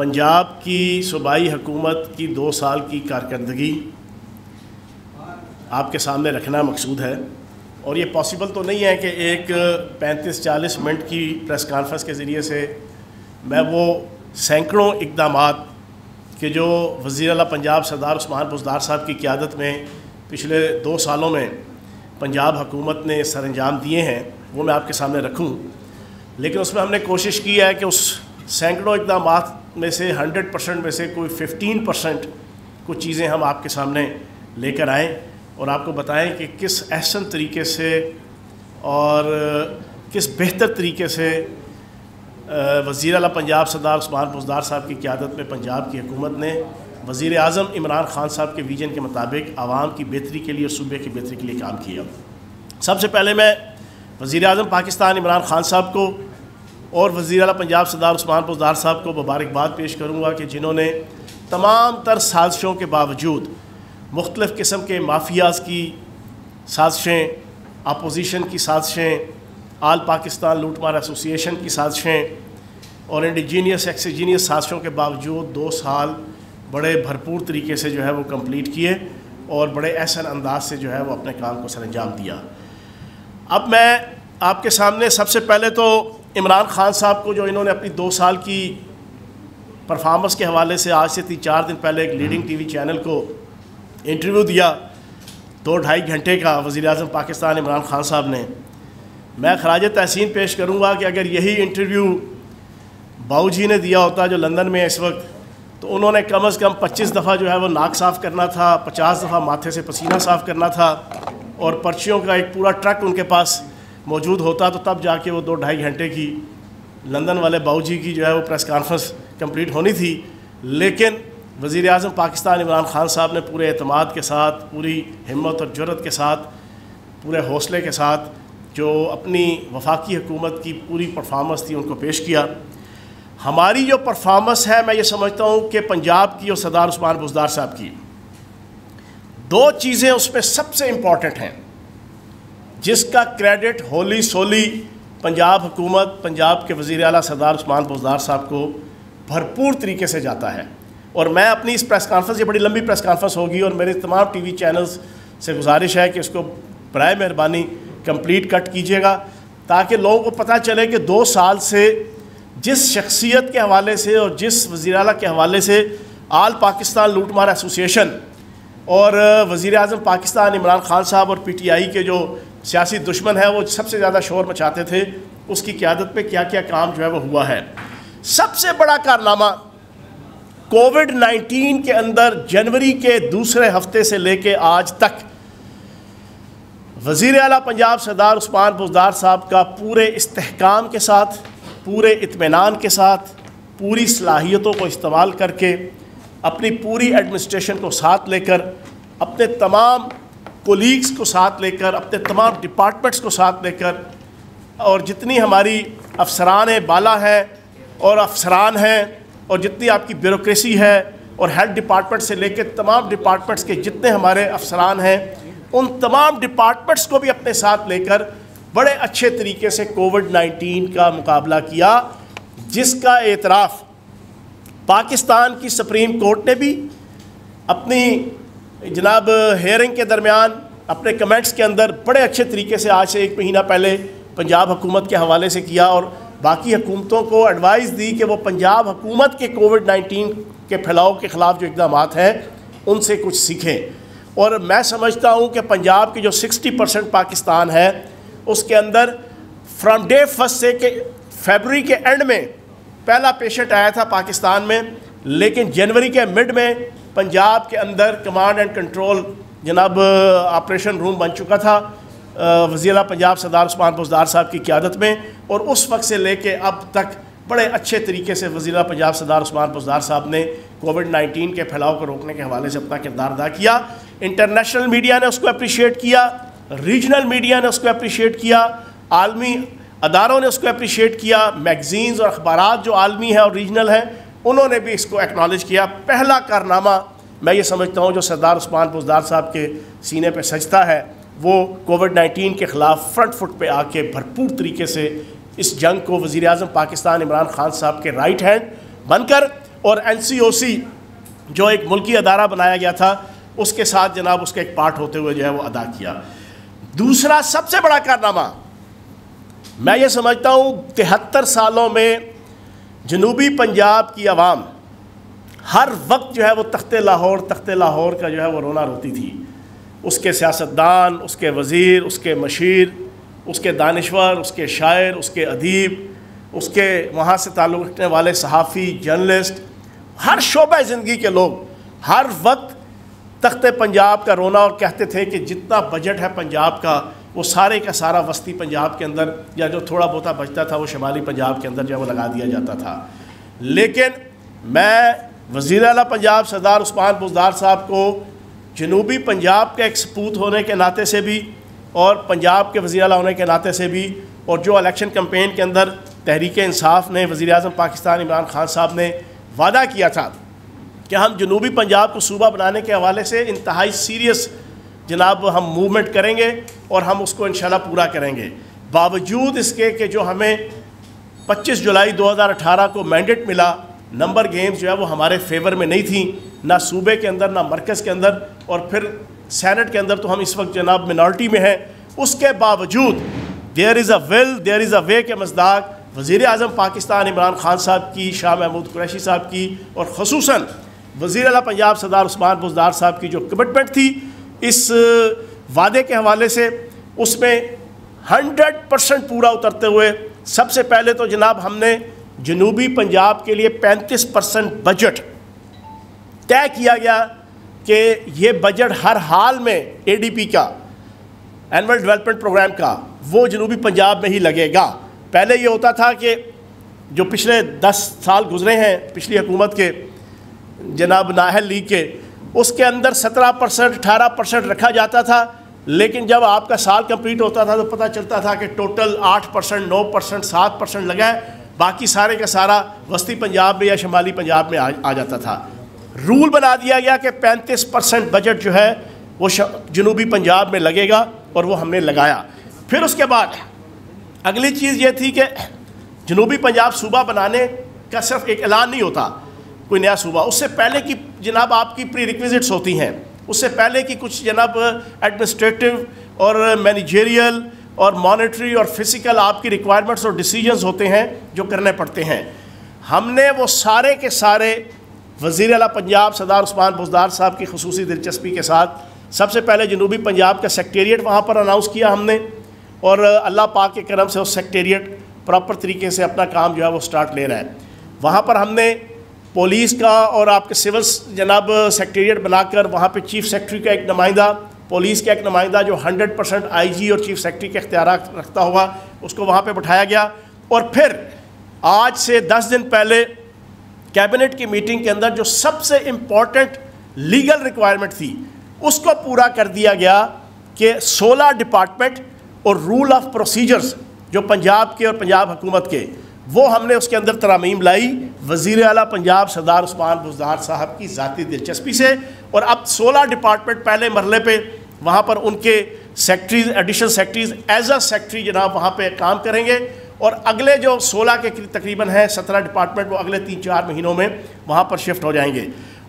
पंजाब की सूबाई हुकूमत की दो साल की कारकर्दगी आपके सामने रखना मकसूद है। और ये पॉसिबल तो नहीं है कि एक पैंतीस चालीस मिनट की प्रेस कॉन्फ्रेंस के ज़रिए से मैं वो सैकड़ों इकदाम कि जो वज़ी अला पंजाब सरदार उस्मान बुजदार साहब की क़्यादत में पिछले दो सालों में पंजाब हुकूमत ने सर अंजाम दिए हैं, वो मैं आपके सामने रखूँ। लेकिन उसमें हमने कोशिश की है कि उस सैकड़ों इकदाम में से हंड्रेड परसेंट में से कोई फ़िफ्टीन परसेंट कुछ चीज़ें हम आपके सामने लेकर आएँ और आपको बताएँ कि किस अहसन तरीके से और किस बेहतर तरीके से वज़ी अला पंजाब सरदार उस्मान बुजदार साहब की क़्यादत में पंजाब की हुकूमत ने वज़ी अजम इमरान ख़ान साहब के विजन के मुताबिक आवाम की बेहतरी के लिए और सूबे की बेहतरी के लिए काम किया। सबसे पहले मैं वज़ी अजम पाकिस्तान इमरान ख़ान साहब को और वज़ी अला पंजाब सरदार उस्मान बुजदार साहब को मुबारकबाद पेश करूँगा कि जिन्होंने तमाम तर साजिशों के बावजूद मुख्तलिफ़ किस्म के माफियाज़ की साजिशें, अपोजिशन की साजिशें, आल पाकिस्तान लूटमार एसोसिएशन की साजिशें और इंडिजीनियस, एक्सीजीनियस साजिशों के बावजूद दो साल बड़े भरपूर तरीके से जो है वो कंप्लीट किए और बड़े ऐसा अंदाज से जो है वो अपने काम को सर अंजाम दिया। अब मैं आपके सामने सबसे पहले तो इमरान ख़ान साहब को जो इन्होंने अपनी दो साल की परफॉर्मेंस के हवाले से आज से तीन चार दिन पहले एक लीडिंग टीवी चैनल को इंटरव्यू दिया दो ढाई घंटे का वज़ी अजम पाकिस्तान इमरान ख़ान साहब ने। मैं खराज तहसीन पेश करूँगा कि अगर यही इंटरव्यू बाऊ जी ने दिया होता जो लंदन में इस वक्त तो उन्होंने कम अज़ कम 25 दफ़ा जो है वो नाक साफ़ करना था 50 दफ़ा माथे से पसीना साफ़ करना था और पर्चियों का एक पूरा ट्रक उनके पास मौजूद होता तो तब जाके वो दो ढाई घंटे की लंदन वाले बाऊ जी की जो है वो प्रेस कॉन्फ्रेंस कंप्लीट होनी थी। लेकिन वज़ी अजम पाकिस्तान इमरान ख़ान साहब ने पूरे अतमाद के साथ, पूरी हिम्मत और ज़रूरत के साथ, पूरे हौसले के साथ जो अपनी वफाकी हुकूमत की पूरी परफार्मेंस थी उनको पेश किया। हमारी जो परफार्मेंस है, मैं ये समझता हूँ कि पंजाब की और सरदार उस्मान बुजदार साहब की, दो चीज़ें उसमें सबसे इंपॉर्टेंट हैं। जिसका क्रेडिट होली सोली पंजाब हुकूमत, पंजाब के वज़ी अला सरदार उस्मान बुजदार साहब को भरपूर तरीके से जाता है। और मैं अपनी इस प्रेस कॉन्फ्रेंस ये बड़ी लंबी प्रेस कॉन्फ्रेंस होगी और मेरे तमाम टीवी चैनल्स से गुजारिश है कि इसको बर मेहरबानी कंप्लीट कट कीजिएगा, ताकि लोगों को पता चले कि दो साल से जिस शख्सियत के हवाले से और जिस वज़ी अला के हवाले से आल पाकिस्तान लूटमार एसोसिएशन और वज़ी अजम पाकिस्तान इमरान ख़ान साहब और पी टी आई के जो सियासी दुश्मन है, वो सबसे ज़्यादा शोर मचाते थे। उसकी क़्यादत पर क्या क्या काम जो है वो हुआ है। सबसे बड़ा कारनामा, कोविड 19 के अंदर जनवरी के दूसरे हफ़्ते से लेके आज तक वज़ी अला पंजाब सरदार उस्मान बुजदार साहब का पूरे इस्तेकाम के साथ, पूरे इतमान के साथ, पूरी सलाहियतों को इस्तेमाल करके, अपनी पूरी एडमिनिस्ट्रेशन को साथ लेकर, अपने तमाम कोलीग्स को साथ लेकर, अपने तमाम डिपार्टमेंट्स को साथ लेकर, और जितनी हमारी अफसरान बाला हैं, और अफसरान हैं, और जितनी आपकी ब्यूरोक्रेसी है, और हेल्थ डिपार्टमेंट से लेकर तमाम डिपार्टमेंट्स के जितने हमारे अफसरान हैं, उन तमाम डिपार्टमेंट्स को भी अपने साथ लेकर, बड़े अच्छे तरीके से कोविड 19 का मुकाबला किया, जिसका एतराफ़ पाकिस्तान की सुप्रीम कोर्ट ने भी अपनी जनाब हेयरिंग के दरमियान अपने कमेंट्स के अंदर बड़े अच्छे तरीके से आज से एक महीना पहले पंजाब हुकूमत के हवाले से किया और बाकी हुकूमतों को एडवाइस दी कि वो पंजाब हुकूमत के कोविड नाइन्टीन के फैलाव के ख़िलाफ़ जो इकदाम हैं, उनसे कुछ सीखें। और मैं समझता हूँ कि पंजाब के जो 60 परसेंट पाकिस्तान है, उसके अंदर फ्रॉम डे फ़र्स्ट से के फेबररी के एंड में पहला पेशेंट आया था पाकिस्तान में, लेकिन जनवरी के मिड में पंजाब के अंदर कमांड एंड कंट्रोल जनाब ऑपरेशन रूम बन चुका था। वज़ी पंजाब सरदार उस्मान बुजदार साहब की क्यादत में और उस वक्त से लेके अब तक बड़े अच्छे तरीके से वज़ी पंजाब सरदार उस्मान बुजदार साहब ने कोविड नाइन्टीन के फैलाव को रोकने के हवाले से अपना किरदार अदा किया। इंटरनेशनल मीडिया ने उसको अप्रिशिएट किया रीजनल मीडिया ने उसको अप्रिशिएट किया, आलमी अदारों ने उसको अप्रिशिएट किया मैगज़ीन्स और अखबार जो आलमी हैं और रीजनल हैं उन्होंने भी इसको एक्नॉलेज किया। पहला कारनामा मैं ये समझता हूँ, जो सरदार उस्मान बुजदार साहब के सीने पर सजता है, वो कोविड नाइन्टीन के ख़िलाफ़ फ्रंट फुट पे आके भरपूर तरीके से इस जंग को वज़ी अजम पाकिस्तान इमरान ख़ान साहब के राइट हैंड बनकर और एन सी ओ सी जो एक मुल्की अदारा बनाया गया था, उसके साथ जनाब उसका एक पार्ट होते हुए जो है वो अदा किया। दूसरा सबसे बड़ा कारनामा, मैं ये समझता हूँ, तिहत्तर सालों में जनूबी पंजाब की आवाम हर वक्त जो है वो तख्त लाहौर तख्त लाहौर का जो है वो रोना रोती थी। उसके सियासतदान, उसके वज़ीर, उसके मशीर, उसके दानश्वर, उसके शायर, उसके अदीब, उसके वहाँ से ताल्लुक़ रखने वाले सहाफ़ी, जर्नलिस्ट, हर शोबा ज़िंदगी के लोग हर वक्त तख्त पंजाब का रोना और कहते थे कि जितना बजट है पंजाब का वो सारे का सारा वस्ती पंजाब के अंदर, या जो थोड़ा बहुत बचता था वो शुमाली पंजाब के अंदर जो है वो लगा दिया जाता था। लेकिन मैं वज़ी अला पंजाब सरदार उस्मान बुजदार साहब को जनूबी पंजाब के एक सपूत होने के नाते से भी और पंजाब के वज़ी अला होने के नाते से भी और जो इलेक्शन कम्पेन के अंदर तहरीक इंसाफ ने वज़ी अजम पाकिस्तान इमरान खान साहब ने वादा किया था कि हम जनूबी पंजाब को सूबा बनाने के हवाले से इंतहाई सीरियस जनाब हम मूवमेंट करेंगे। और हम उसको इन पूरा करेंगे। बावजूद इसके कि जो हमें 25 जुलाई 2018 को मैंडेट मिला नंबर गेम्स जो है वो हमारे फेवर में नहीं थी, ना सूबे के अंदर, ना मरकज़ के अंदर और फिर सैनट के अंदर तो हम इस वक्त जनाब मिनॉरिटी में हैं। उसके बावजूद there is a will there is a way के मजदाक वज़ी अजम पाकिस्तान इमरान खान साहब की, शाह महमूद कुरैशी साहब की और खसूस वज़ी अला पंजाब सरदार उस्मान बुजदार साहब की जो कमिटमेंट थी, इस वादे के हवाले से उसमें हंड्रेड परसेंट पूरा उतरते हुए सबसे पहले तो जनाब हमने जनूबी पंजाब के लिए पैंतीस परसेंट बजट तय किया गया कि ये बजट हर हाल में एडीपी का एनअल डेवलपमेंट प्रोग्राम का, वो जनूबी पंजाब में ही लगेगा। पहले ये होता था कि जो पिछले दस साल गुजरे हैं पिछली हुकूमत के, जनाब नाहल लीग के, उसके अंदर सत्रह परसेंट, अठारह परसेंट रखा जाता था। लेकिन जब आपका साल कंप्लीट होता था तो पता चलता था कि टोटल आठ परसेंट नौ परसेंट सात परसेंट लगा है। बाकी सारे का सारा वस्ती पंजाब में या शुमाली पंजाब में आ, आ जाता था। रूल बना दिया गया कि पैंतीस परसेंट बजट जो है वो जनूबी पंजाब में लगेगा और वो हमने लगाया। फिर उसके बाद अगली चीज़ ये थी कि जनूबी पंजाब सूबा बनाने का सिर्फ़ एक ऐलान नहीं होता कोई नया सूबा। उससे पहले की जनाब आपकी प्री रिक्विजिट्स होती हैं। उससे पहले की कुछ जनाब एडमिनिस्ट्रेटिव और मैनेजरियल और मॉनेटरी और फ़िज़िकल आपकी रिक्वायरमेंट्स और डिसीजंस होते हैं, जो करने पड़ते हैं। हमने वो सारे के सारे वज़ी अला पंजाब सरदार उस्मान बुजदार साहब की खसूस दिलचस्पी के साथ, सबसे पहले जनूबी पंजाब का सेक्रेरिएट वहाँ पर अनाउंस किया हमने, और अल्लाह पाक के करम से उस सेक्रेरिएट प्रॉपर तरीके से अपना काम जो है वो स्टार्ट ले रहा है। वहाँ पर हमने पुलिस का और आपके सिविल जनाब सेक्रेटरीट बनाकर वहाँ पे चीफ सेक्रेटरी का एक नुमाइंदा, पुलिस का एक नुमाइंदा जो 100 परसेंट आई और चीफ सेक्रेटरी के अख्तियार रखता हुआ, उसको वहाँ पे बैठाया गया। और फिर आज से 10 दिन पहले कैबिनेट की मीटिंग के अंदर जो सबसे इंपॉर्टेंट लीगल रिक्वायरमेंट थी, उसको पूरा कर दिया गया कि 16 डिपार्टमेंट और रूल ऑफ़ प्रोसीजर्स जो पंजाब के और पंजाब हुकूमत के वो हमने उसके अंदर तरामीम लाई वज़ी अला पंजाब सरदार उस्मान बुजदार साहब की ज़ाती दिलचस्पी से, और अब 16 डिपार्टमेंट पहले मरले पे, वहाँ पर उनके secretaries additional secretaries as a secretary जनाब वहाँ पे काम करेंगे, और अगले जो 16 के तकरीबन हैं 17 डिपार्टमेंट वो अगले तीन चार महीनों में वहाँ पर शिफ्ट हो जाएँगे।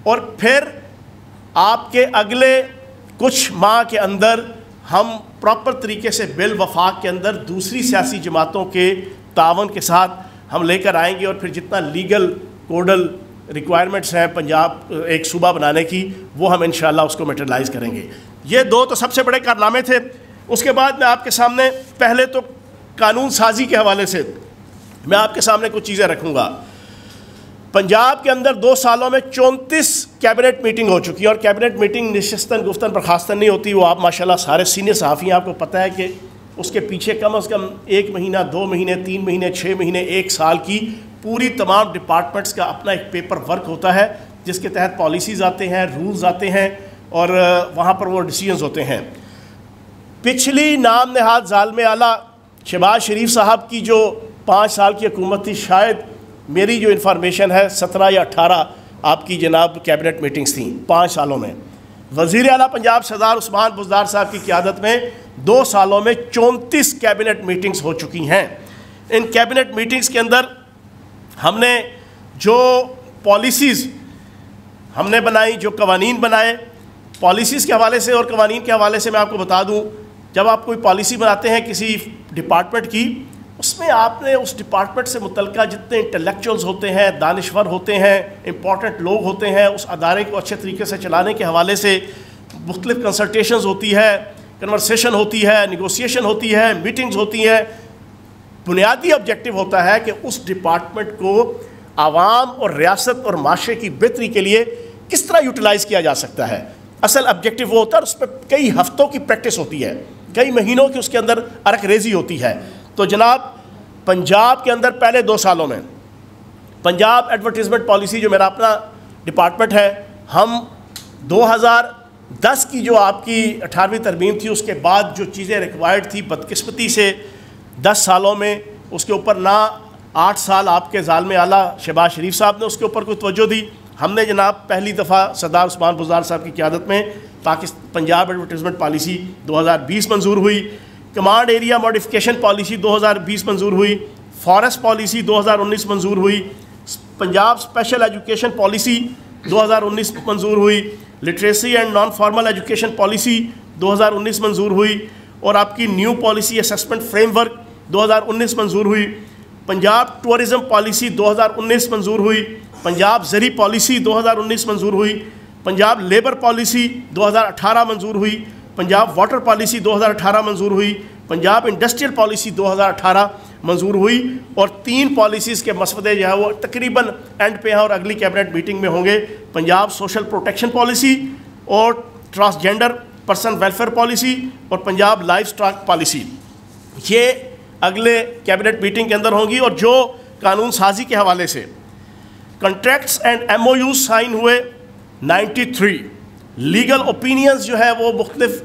और फिर आपके अगले कुछ माह के अंदर हम प्रॉपर तरीके से बिल वफाक के अंदर दूसरी सियासी जमातों के तावन के साथ हम लेकर आएँगे और फिर जितना लीगल कोडल रिक्वायरमेंट्स हैं पंजाब, एक सूबा बनाने की, वो हम इन उसको मेटरलाइज करेंगे। ये दो तो सबसे बड़े कारनामे थे। उसके बाद मैं आपके सामने, पहले तो कानून साजी के हवाले से मैं आपके सामने कुछ चीज़ें रखूँगा। पंजाब के अंदर दो सालों में चौंतीस कैबिनेट मीटिंग हो चुकी है और कैबिनेट मीटिंग निशस्तन, गुफ्तन, बर्खास्तन नहीं होती। वो आप माशाल्लाह सारे सीनियर सहाफ़ी आपको पता है कि उसके पीछे कम अज़ कम एक महीना, दो महीने, तीन महीने छः महीने, एक साल की पूरी तमाम डिपार्टमेंट्स का अपना एक पेपर वर्क होता है, जिसके तहत पॉलिसीज़ आते हैं रूल्स आते हैं और वहाँ पर वो डिसीजंस होते हैं। पिछली नाम नहाद ज़ालम आला शहबाज शरीफ साहब की जो पाँच साल की हुकूमत थी, शायद मेरी जो इन्फॉर्मेशन है, सत्रह या अठारह आपकी जनाब कैबिनेट मीटिंग्स थी, पाँच सालों में। वज़ी अला पंजाब सरदार उस्मान बुजदार साहब की क्यादत में दो सालों में चौंतीस कैबिनेट मीटिंग्स हो चुकी हैं। इन कैबिनेट मीटिंग्स के अंदर हमने जो पॉलिसीज़ हमने बनाई, जो कवानीन बनाए, पॉलिसीज़ के हवाले से और कवानीन के हवाले से मैं आपको बता दूँ, जब आप कोई पॉलिसी बनाते हैं किसी डिपार्टमेंट की उसमें आपने उस डिपार्टमेंट से मुतल जितने इंटेलेक्चुअल्स होते हैं, दानश्वर होते हैं इंपॉर्टेंट लोग होते हैं, उस अदारे को अच्छे तरीके से चलाने के हवाले से मुख्तलिफ़ कंसल्टेशन होती है कन्वर्सेशन होती है निगोसिएशन होती है मीटिंग्स होती हैं। बुनियादी ऑब्जेक्टिव होता है कि उस डिपार्टमेंट को आवाम और रियासत और माशरे की बेहतरी के लिए किस तरह यूटिलाइज़ किया जा सकता है। असल ऑब्जेक्टिव वो होता है उस पर कई हफ्तों की प्रैक्टिस होती है, कई महीनों की उसके अंदर अरक रेजी होती है। तो जनाब, पंजाब के अंदर पहले दो सालों में, पंजाब एडवर्टीज़मेंट पॉलिसी जो मेरा अपना डिपार्टमेंट है, हम 2010 की जो आपकी अठारहवीं तरमीम थी, उसके बाद जो चीज़ें रिक्वायर्ड थी बदकस्मती से 10 सालों में, उसके ऊपर ना आठ साल आपके में आला शहबाज शरीफ साहब ने उसके ऊपर कोई तवज्जो दी। हमने जनाब पहली दफ़ा सरदार उस्मान बुजार साहब की क्यादत में पाकिस्तान पंजाब एडवर्टीज़मेंट पॉलिसी 2020 मंजूर हुई। कमांड एरिया मॉडिफिकेशन पॉलिसी 2020 मंजूर हुई फॉरेस्ट पॉलिसी 2019 मंजूर हुई पंजाब स्पेशल एजुकेशन पॉलिसी 2019 मंजूर हुई literacy and non formal education policy 2019 मंजूर हुई, और आपकी न्यू पॉलिसी असेसमेंट फ्रेमवर्क 2019 मंजूर हुई पंजाब टूरिज़म पॉलिसी 2019 मंजूर हुई पंजाब जरी पॉलिसी 2019 मंजूर हुई पंजाब लेबर पॉलिसी 2018 मंजूर हुई पंजाब वाटर पॉलिसी 2018 मंजूर हुई, पंजाब इंडस्ट्रियल पॉलिसी 2018 मंजूर हुई, और तीन पॉलिसीज़ के मसवदे जो है वो तकरीबन एंड पे हैं और अगली कैबिनेट मीटिंग में होंगे। पंजाब सोशल प्रोटेक्शन पॉलिसी और ट्रांसजेंडर पर्सन वेलफेयर पॉलिसी और पंजाब लाइफ स्टॉक पॉलिसी ये अगले कैबिनेट मीटिंग के अंदर होंगी और जो कानून साजी के हवाले से कंट्रैक्ट्स एंड एमओयू साइन हुए 93 लीगल ओपिनियंस जो है वो मुख्तलिफ़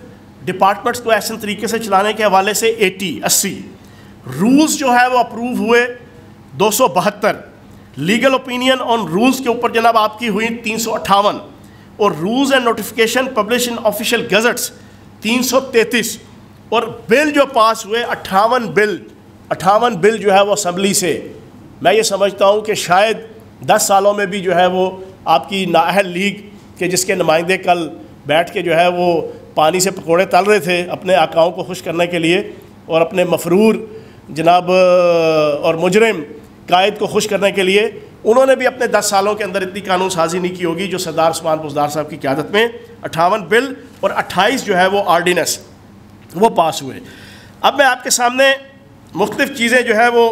डिपार्टमेंट्स को ऐसे तरीके से चलाने के हवाले से 80 अस्सी। रूल्स जो है वो अप्रूव हुए दो सौ बहत्तर। लीगल ओपिनियन ऑन रूल्स के ऊपर जनाब आपकी हुई तीन सौ अट्ठावन। और rules and notification publish in official gazettes तीन सौ तैंतीस। और बिल जो पास हुए अट्ठावन बिल अट्ठावन बिल जो है वो असम्बली से। मैं ये समझता हूँ कि शायद दस सालों में भी जो है वो आपकी नाअहल लीग के जिसके नुमाइंदे कल बैठ के जो है वो पानी से पकौड़े तल रहे थे अपने आकाओं को खुश करने के लिए और अपने मफरूर, जनाब, और मुजरम कायद को खुश करने के लिए उन्होंने भी अपने दस सालों के अंदर इतनी कानून साजी नहीं की होगी जो सरदार उस्मान बुजदार साहब की क्यादत में अट्ठावन बिल और अट्ठाईस जो है वो आर्डीनेंस, वो पास हुए। अब मैं आपके सामने मुख्तफ चीज़ें जो है वो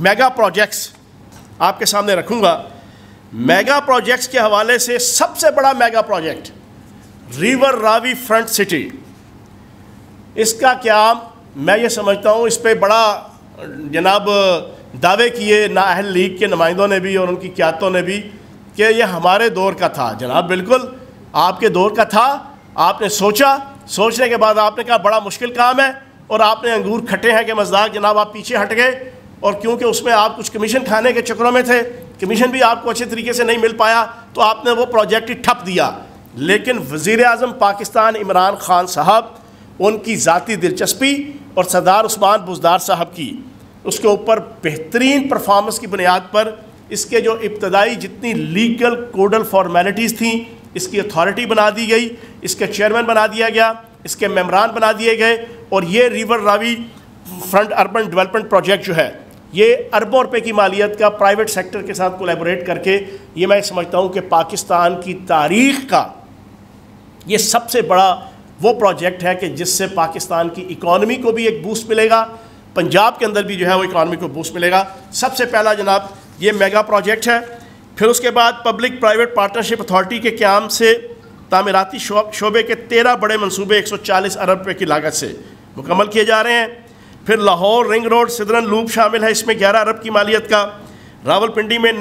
मेगा प्रोजेक्ट्स आपके सामने रखूँगा। मेगा प्रोजेक्ट्स के हवाले से सबसे बड़ा mega project, river Ravi front city. इसका क्या मैं ये समझता हूँ, इस पर बड़ा, जनाब, दावे किए नाअहल लीग के नुमाइंदों ने भी और उनकी क्यातों ने भी कि यह हमारे दौर का था। जनाब, बिल्कुल आपके दौर का था, आपने सोचा, सोचने के बाद आपने कहा बड़ा मुश्किल काम है और आपने अंगूर खटे हैं कि मजदाक जनाब आप पीछे हट गए। और क्योंकि उसमें आप कुछ कमीशन खाने के चक्रों में थे कमीशन भी आपको अच्छे तरीके से नहीं मिल पाया तो आपने वो प्रोजेक्ट ही ठप दिया। लेकिन वज़ी अजम पाकिस्तान इमरान खान साहब, उनकी ज़ाती दिलचस्पी और सरदार उस्मान बुजदार साहब की, उसके ऊपर बेहतरीन परफॉर्मेंस की बुनियाद पर इसके जो इब्तदाई जितनी लीगल कोडल फॉर्मेलिटीज़ थी, इसकी अथॉरिटी बना दी गई, इसके चेयरमैन बना दिया गया, इसके मेम्बरान बना दिए गए, और ये river Ravi front urban development project जो है ये अरबों रुपए की मालियत का प्राइवेट सेक्टर के साथ कोलेबोरेट करके ये मैं समझता हूँ कि पाकिस्तान की तारीख का ये सबसे बड़ा वो प्रोजेक्ट है कि जिससे पाकिस्तान की इकॉनमी को भी एक बूस्ट मिलेगा, पंजाब के अंदर भी जो है वो इकॉनमी को बूस्ट मिलेगा। सबसे पहला जनाब, ये मेगा प्रोजेक्ट है। फिर उसके बाद पब्लिक प्राइवेट पार्टनरशिप अथॉरिटी के क्याम से तामीराती शोबे के तेरह बड़े मनसूबे एक सौ चालीस अरब रुपये की लागत से मुकम्मल किए जा रहे हैं। फिर Lahore ring road southern loop शामिल है। इसमें ग्यारह अरब की मालियत का रावलपिंडी में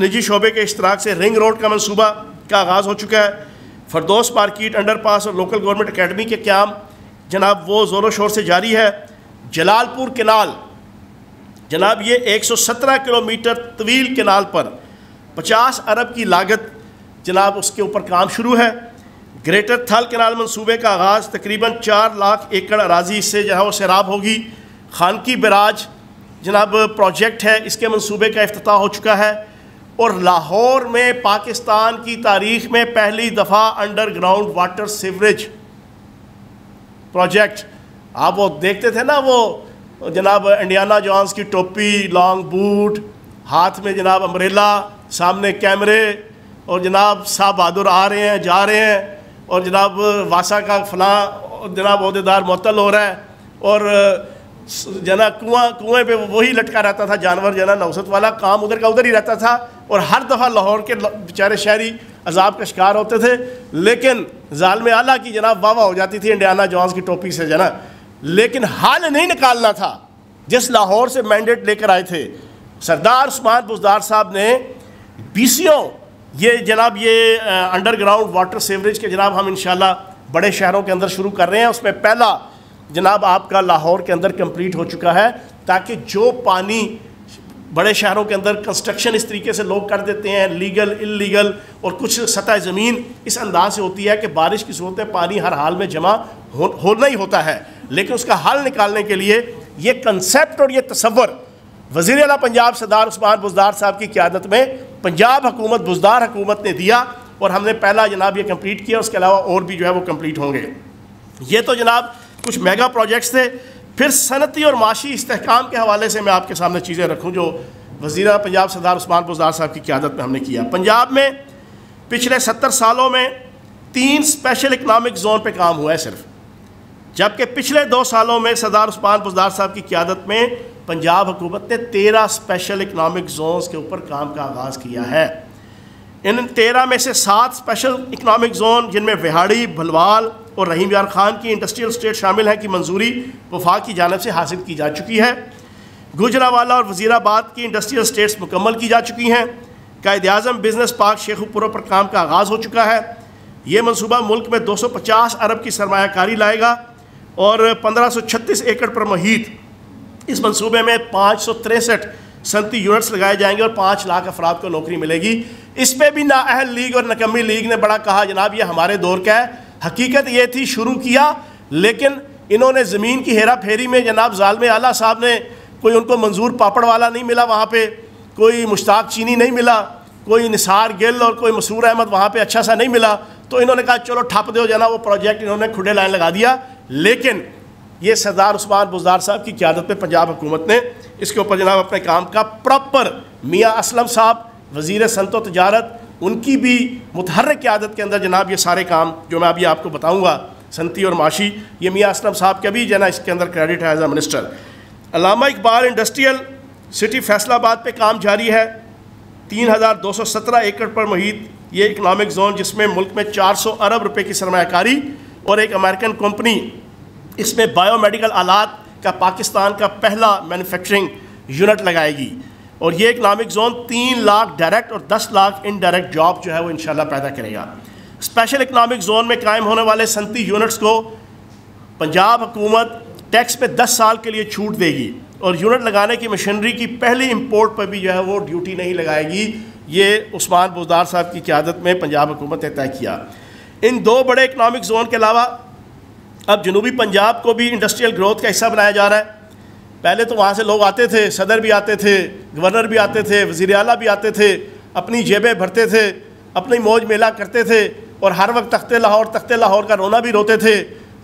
निजी शोबे के इश्तराक से रिंग रोड का मनसूबा का आगाज़ हो चुका है। फरदोस मार्किट अंडर पास और लोकल गवर्नमेंट अकेडमी के क्याम जनाब वो ज़ोरों शोर से जारी है। जलालपुर केनाल, जनाब ये 117 किलोमीटर तवील केनाल पर 50 अरब की लागत जनाब उसके ऊपर काम शुरू है। ग्रेटर थल केनाल मनसूबे का आगाज़ तकरीबन चार लाख एकड़ अराजी से जो है वो सैराब होगी। खानकी बराज जनाब प्रोजेक्ट है, इसके मनसूबे का अफ्ताह हो चुका है और लाहौर में पाकिस्तान की तारीख में पहली दफ़ा अंडरग्राउंड वाटर सीवरेज प्रोजेक्ट। आप वो देखते थे ना वो, जनाब इंडियाना जॉन्स की टोपी, लॉन्ग बूट, हाथ में जनाब अम्ब्रेला, सामने कैमरे और जनाब साहब बहादुर आ रहे हैं, जा रहे हैं और जनाब वासा का फलां, जनाब अहदेदार मुतल हो रहा है और जना कुआँ, कुएँ पे वही लटका रहता था, जानवर जना, नौसत वाला काम उधर का उधर ही रहता था। और हर दफ़ा लाहौर के बेचारे शहरी अजाब का शिकार होते थे। लेकिन जालम आला की जनाब वाह हो जाती थी, इंडियाना जॉन्स की टोपी से जना। लेकिन हाल नहीं निकालना था। जिस लाहौर से मैंडेट लेकर आए थे, सरदार उस्मान बुजदार साहब ने बीसियों ये जनाब, ये अंडरग्राउंड वाटर सीवरेज के जनाब हम इंशाल्लाह बड़े शहरों के अंदर शुरू कर रहे हैं। उसमें पहला जनाब आपका लाहौर के अंदर कंप्लीट हो चुका है ताकि जो पानी बड़े शहरों के अंदर कंस्ट्रक्शन इस तरीके से लोग कर देते हैं लीगल इलीगल और कुछ सतह ज़मीन इस अंदाज से होती है कि बारिश की सूरत में पानी हर हाल में जमा हो, होना ही होता है। लेकिन उसका हल निकालने के लिए ये कंसेप्ट और ये तस्वर वज़ीर अला पंजाब सरदार उस्मान बुजदार साहब की क्यादत में पंजाब हुकूमत बुजदार हुकूमत ने दिया और हमने पहला जनाब ये कंप्लीट किया उसके अलावा और भी जो है वो कंप्लीट होंगे। ये तो जनाब कुछ मेगा प्रोजेक्ट्स थे। फिर सनती और माशी इसकाम के हवाले से मैं आपके सामने चीज़ें रखूँ जो वज़ी पंजाब सरदार उस्मान बुजदार साहब की क्यादत में हमने किया। पंजाब में पिछले सत्तर सालों में तीन स्पेशल इकनॉमिक जोन पे काम हुआ है सिर्फ़। जबकि पिछले दो सालों में सरदार उस्मान बुजदार साहब की क्यादत में पंजाब हुकूमत ने तेरह स्पेशल इकनॉमिक जोन्स के ऊपर काम का आगाज़ किया है। इन तेरह में से सात स्पेशल इकनॉमिक जोन जिनमें विहाड़ी, भलवाल और रहीम यार खान की इंडस्ट्रियल स्टेट शामिल हैं कि मंजूरी वफाक की जानब से हासिल की जा चुकी है। गुजरावाला और वजीराबाद की इंडस्ट्रियल स्टेट्स मुकम्मल की जा चुकी हैं। कायद अजम बिज़नेस पार्क शेखुपुरों पर काम का आगाज़ हो चुका है। ये मनसूबा मुल्क में 250 अरब की सरमाकारी लाएगा और 1536 एकड़ पर मुहित। इस मनसूबे में पाँच सौ तिरसठ सनती यूनिट्स लगाए जाएँगे और पाँच लाख अफराद को नौकरी मिलेगी। इस पर भी नाअहल लीग और नकमी लीग ने बड़ा कहा, जनाब, ये हमारे दौर का है। हकीकत ये थी, शुरू किया, लेकिन इन्होंने ज़मीन की हेरा फेरी में जनाब जालम आला साहब ने कोई उनको मंजूर पापड़ वाला नहीं मिला वहाँ पे, कोई मुश्ताक चीनी नहीं मिला, कोई निसार गिल और कोई मसूर अहमद वहाँ पे अच्छा सा नहीं मिला तो इन्होंने कहा, चलो, ठप दो जना वो प्रोजेक्ट इन्होंने खुडे लाइन लगा दिया। लेकिन ये सरदार उस्मान बुजदार साहब की क्यादत में पंजाब हुकूमत ने इसके ऊपर जनाब अपने काम का प्रॉपर मियाँ असलम साहब वज़ी सनत तजारत उनकी भी मुतहर आदत के अंदर जनाब ये सारे काम जो मैं अभी आपको बताऊँगा सनती और माशी, ये मियाँ असलम साहब का भी जना इसके अंदर क्रेडिट है as a minister Allama Iqbal industrial city Faisalabad पे काम जारी है। तीन हज़ार दो सौ सत्रह एकड़ पर मुहित ये इकनॉमिक जोन जिसमें मुल्क में चार सौ अरब रुपए की सरमाकारी और एक अमेरिकन कंपनी इसमें बायोमेडिकल आलात का पाकिस्तान का पहला मैन्युफैक्चरिंग यूनिट लगाएगी। और ये इकनॉमिक जोन तीन लाख डायरेक्ट और दस लाख इनडायरेक्ट जॉब जो है वो इंशाल्लाह पैदा करेगा। स्पेशल इकनॉमिक जोन में कायम होने वाले सनती यूनिट्स को पंजाब हुकूमत टैक्स पे दस साल के लिए छूट देगी और यूनिट लगाने की मशीनरी की पहली इम्पोर्ट पर भी जो है वो ड्यूटी नहीं लगाएगी। ये उस्मान बुजदार साहब की क्यादत में पंजाब हुकूमत ने तय किया। इन दो बड़े इकनॉमिक जोन के अलावा अब जनूबी पंजाब को भी इंडस्ट्रियल ग्रोथ का हिस्सा बनाया जा रहा है। पहले तो वहाँ से लोग आते थे, सदर भी आते थे, गवर्नर भी आते थे वज़ी अला भी आते थे, अपनी जेबें भरते थे, अपनी मौज मेला करते थे और हर वक्त तख्ते लाहौर तख्ते लाहौर का रोना भी रोते थे।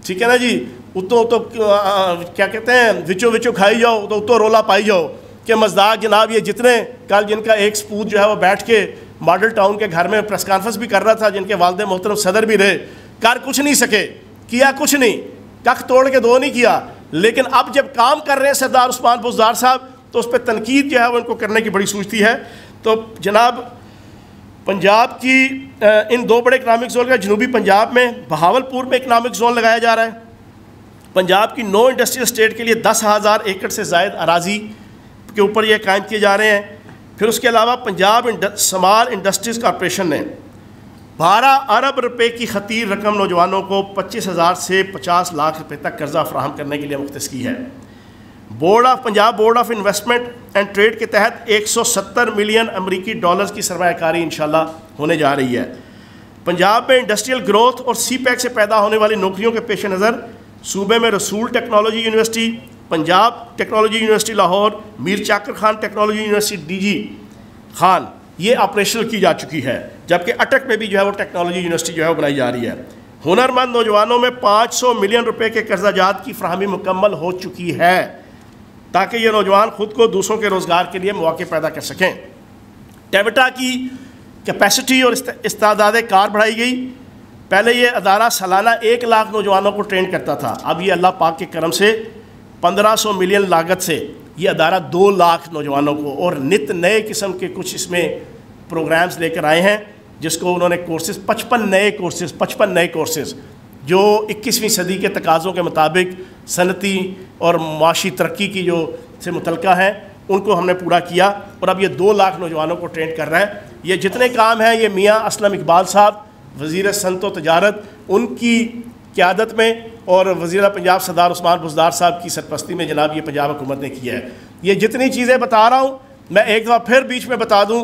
ठीक है ना जी? उतो तो क्या कहते हैं? विचो विचो खाई जाओ तो उतो रोला पाई जाओ। कि मजदाक जनाब ये जितने कल जिनका एक सपूत जो है वो बैठ के मॉडल टाउन के घर में प्रेस कॉन्फ्रेंस भी कर रहा था, जिनके वालद मोहतरम सदर भी रहे, कर कुछ नहीं सके, किया कुछ नहीं, कख तोड़ के दो नहीं किया। लेकिन अब जब काम कर रहे हैं सरदार उस्मान बुजदार साहब तो उस पर तनकीद जो है वो इनको करने की बड़ी सूझती है। तो जनाब, पंजाब की इन दो बड़े इकनॉमिक जोन का, जनूबी पंजाब में, बहावलपुर में इकनॉमिक जोन लगाया जा रहा है। पंजाब की नो इंडस्ट्रियल स्टेट के लिए दस हज़ार एकड़ से जायद अराजी के ऊपर ये कायम किए जा रहे हैं। फिर उसके अलावा पंजाब स्मॉल इंडस्ट्रीज़ कॉरपोरेशन ने बारह अरब रुपए की खतीर रकम नौजवानों को पच्चीस हज़ार से पचास लाख रुपए तक कर्जा फ्राहम करने के लिए मुख्त की है। Board of Punjab board of investment and trade के तहत 170 मिलियन अमरीकी डॉलर्स की सरमाकारी इंशाल्लाह होने जा रही है। पंजाब में इंडस्ट्रियल ग्रोथ और सी पैक से पैदा होने वाली नौकरियों के पेश नज़र सूबे में Rasool technology university, Punjab technology university, Lahore, Mir Chakar Khan technology university D G Khan. ये ऑपरेशनल की जा चुकी है, जबकि अटक में भी जो है वो टेक्नोलॉजी यूनिवर्सिटी जो है वो बनाई जा रही है। हुनरमंद नौजवानों में 500 मिलियन रुपए के कर्जाजात की फ्राहमी मुकम्मल हो चुकी है, ताकि ये नौजवान खुद को दूसरों के रोज़गार के लिए मौके पैदा कर सकें। टेवटा की कैपेसिटी और इस्तादाद कार बढ़ाई गई। पहले ये अदारा सालाना एक लाख नौजवानों को ट्रेन करता था, अब ये अल्लाह पाक के करम से 1500 मिलियन लागत से ये अदारा दो लाख नौजवानों को और नित नए किस्म के कुछ इसमें प्रोग्राम्स लेकर आए हैं, जिसको उन्होंने कोर्सेज पचपन नए कोर्सेज पचपन नए कोर्सेज जो इक्कीसवीं सदी के तकाज़ों के मुताबिक सनती और माशी तरक्की की जो से मुतलका हैं, उनको हमने पूरा किया और अब ये दो लाख नौजवानों को ट्रेन कर रहा है। ये जितने काम हैं, ये मियाँ असलम इकबाल साहब वज़ी सनत तजारत, उनकी क़्यादत में और वज़ी पंजाब सरदार उस्मान बुजदार साहब की सरपस्ती में जनाब ये पंजाब हुकूमत ने किया है। ये जितनी चीज़ें बता रहा हूँ, मैं एक दफ़ा फिर बीच में बता दूँ,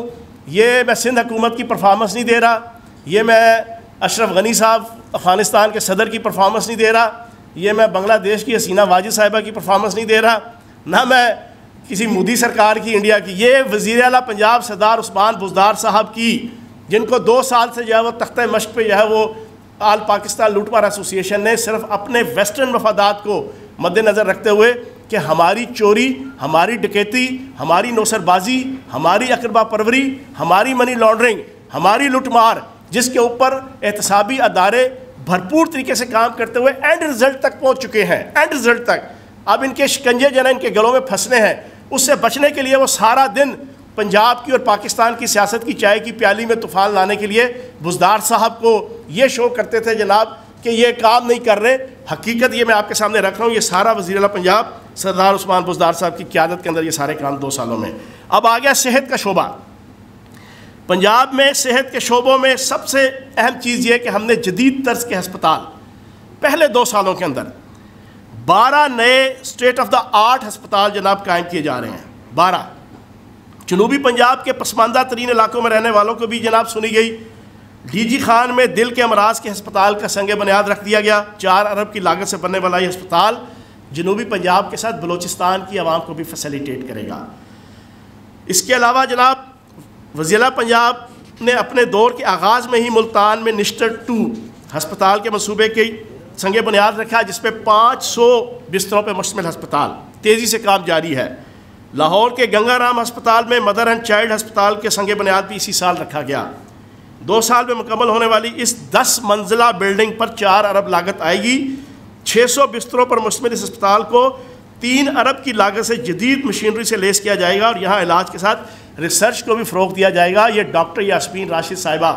ये मैं सिंध हुकूमत की परफार्मेंस नहीं दे रहा, ये मैं अशरफ गनी साहब अफ़गानिस्तान के सदर की परफार्मेंस नहीं दे रहा, ये मैं बांग्लादेश की हसीना वाजिद साहिबा की परफार्मेंस नहीं दे रहा, ना मैं किसी मोदी सरकार की, इंडिया की, ये वज़ी अला पंजाब सरदार उस्मान बुजदार साहब की, जिनको दो साल से जो है वो तख्त मश्क पर जो है वो आल पाकिस्तान लूटमार एसोसिएशन ने सिर्फ़ अपने वेस्टर्न मफादात को मद्देनज़र रखते हुए कि हमारी चोरी, हमारी डकैती, हमारी नौसरबाजी, हमारी अकरबा परवरी, हमारी मनी लॉन्ड्रिंग, हमारी लुटमार, जिसके ऊपर एहतसाबी अदारे भरपूर तरीके से काम करते हुए एंड रिज़ल्ट तक पहुँच चुके हैं। एंड रिज़ल्ट तक। अब इनके शिकंजे जना इनके गलों में फंसने हैं। उससे बचने के लिए वो सारा दिन पंजाब की और पाकिस्तान की सियासत की चाय की प्याली में तूफ़ान लाने के लिए बुजदार साहब को ये शो करते थे जनाब कि ये काम नहीं कर रहे। हकीकत ये मैं आपके सामने रख रहा हूँ, ये सारा वजी अला पंजाब, सरदार उस्मान बुजदार साहब की क्यादत के अंदर ये सारे काम दो सालों में। अब आ गया सेहत का शोबा। पंजाब में सेहत के शोबों में सबसे अहम चीज़ ये कि हमने जदीद तर्ज के हस्पताल पहले दो सालों के अंदर, बारह नए स्टेट ऑफ़ द आर्ट हस्पताल जनाब कायम किए जा रहे हैं। बारह। जनूबी पंजाब के पसमानदा तरीन इलाकों में रहने वालों को भी जनाब सुनी गई। डी जी खान में दिल के अमराज के हस्पताल का संग बुनियाद रख दिया गया। चार अरब की लागत से बनने वाला ये अस्पताल जनूबी पंजाब के साथ बलोचिस्तान की आवाम को भी फैसिलिटेट करेगा। इसके अलावा जनाब वजीला पंजाब ने अपने दौर के आगाज़ में ही मुल्तान में निस्टर टू हस्पताल के मनसूबे के संग बुनियाद रखा जिसपे पाँच सौ बिस्तरों पर मुश्तमिल हस्पताल तेज़ी से काम जारी है। लाहौर के गंगाराम अस्पताल में मदर एंड चाइल्ड अस्पताल के संग बुनियाद भी इसी साल रखा गया। दो साल में मुकम्मल होने वाली इस दस मंजिला बिल्डिंग पर चार अरब लागत आएगी। छः सौ बिस्तरों पर मुश्तमिल इस अस्पताल को तीन अरब की लागत से जदीद मशीनरी से लेस किया जाएगा और यहाँ इलाज के साथ रिसर्च को भी फ़रोग दिया जाएगा। ये डॉक्टर यासमीन राशिद साहिबा,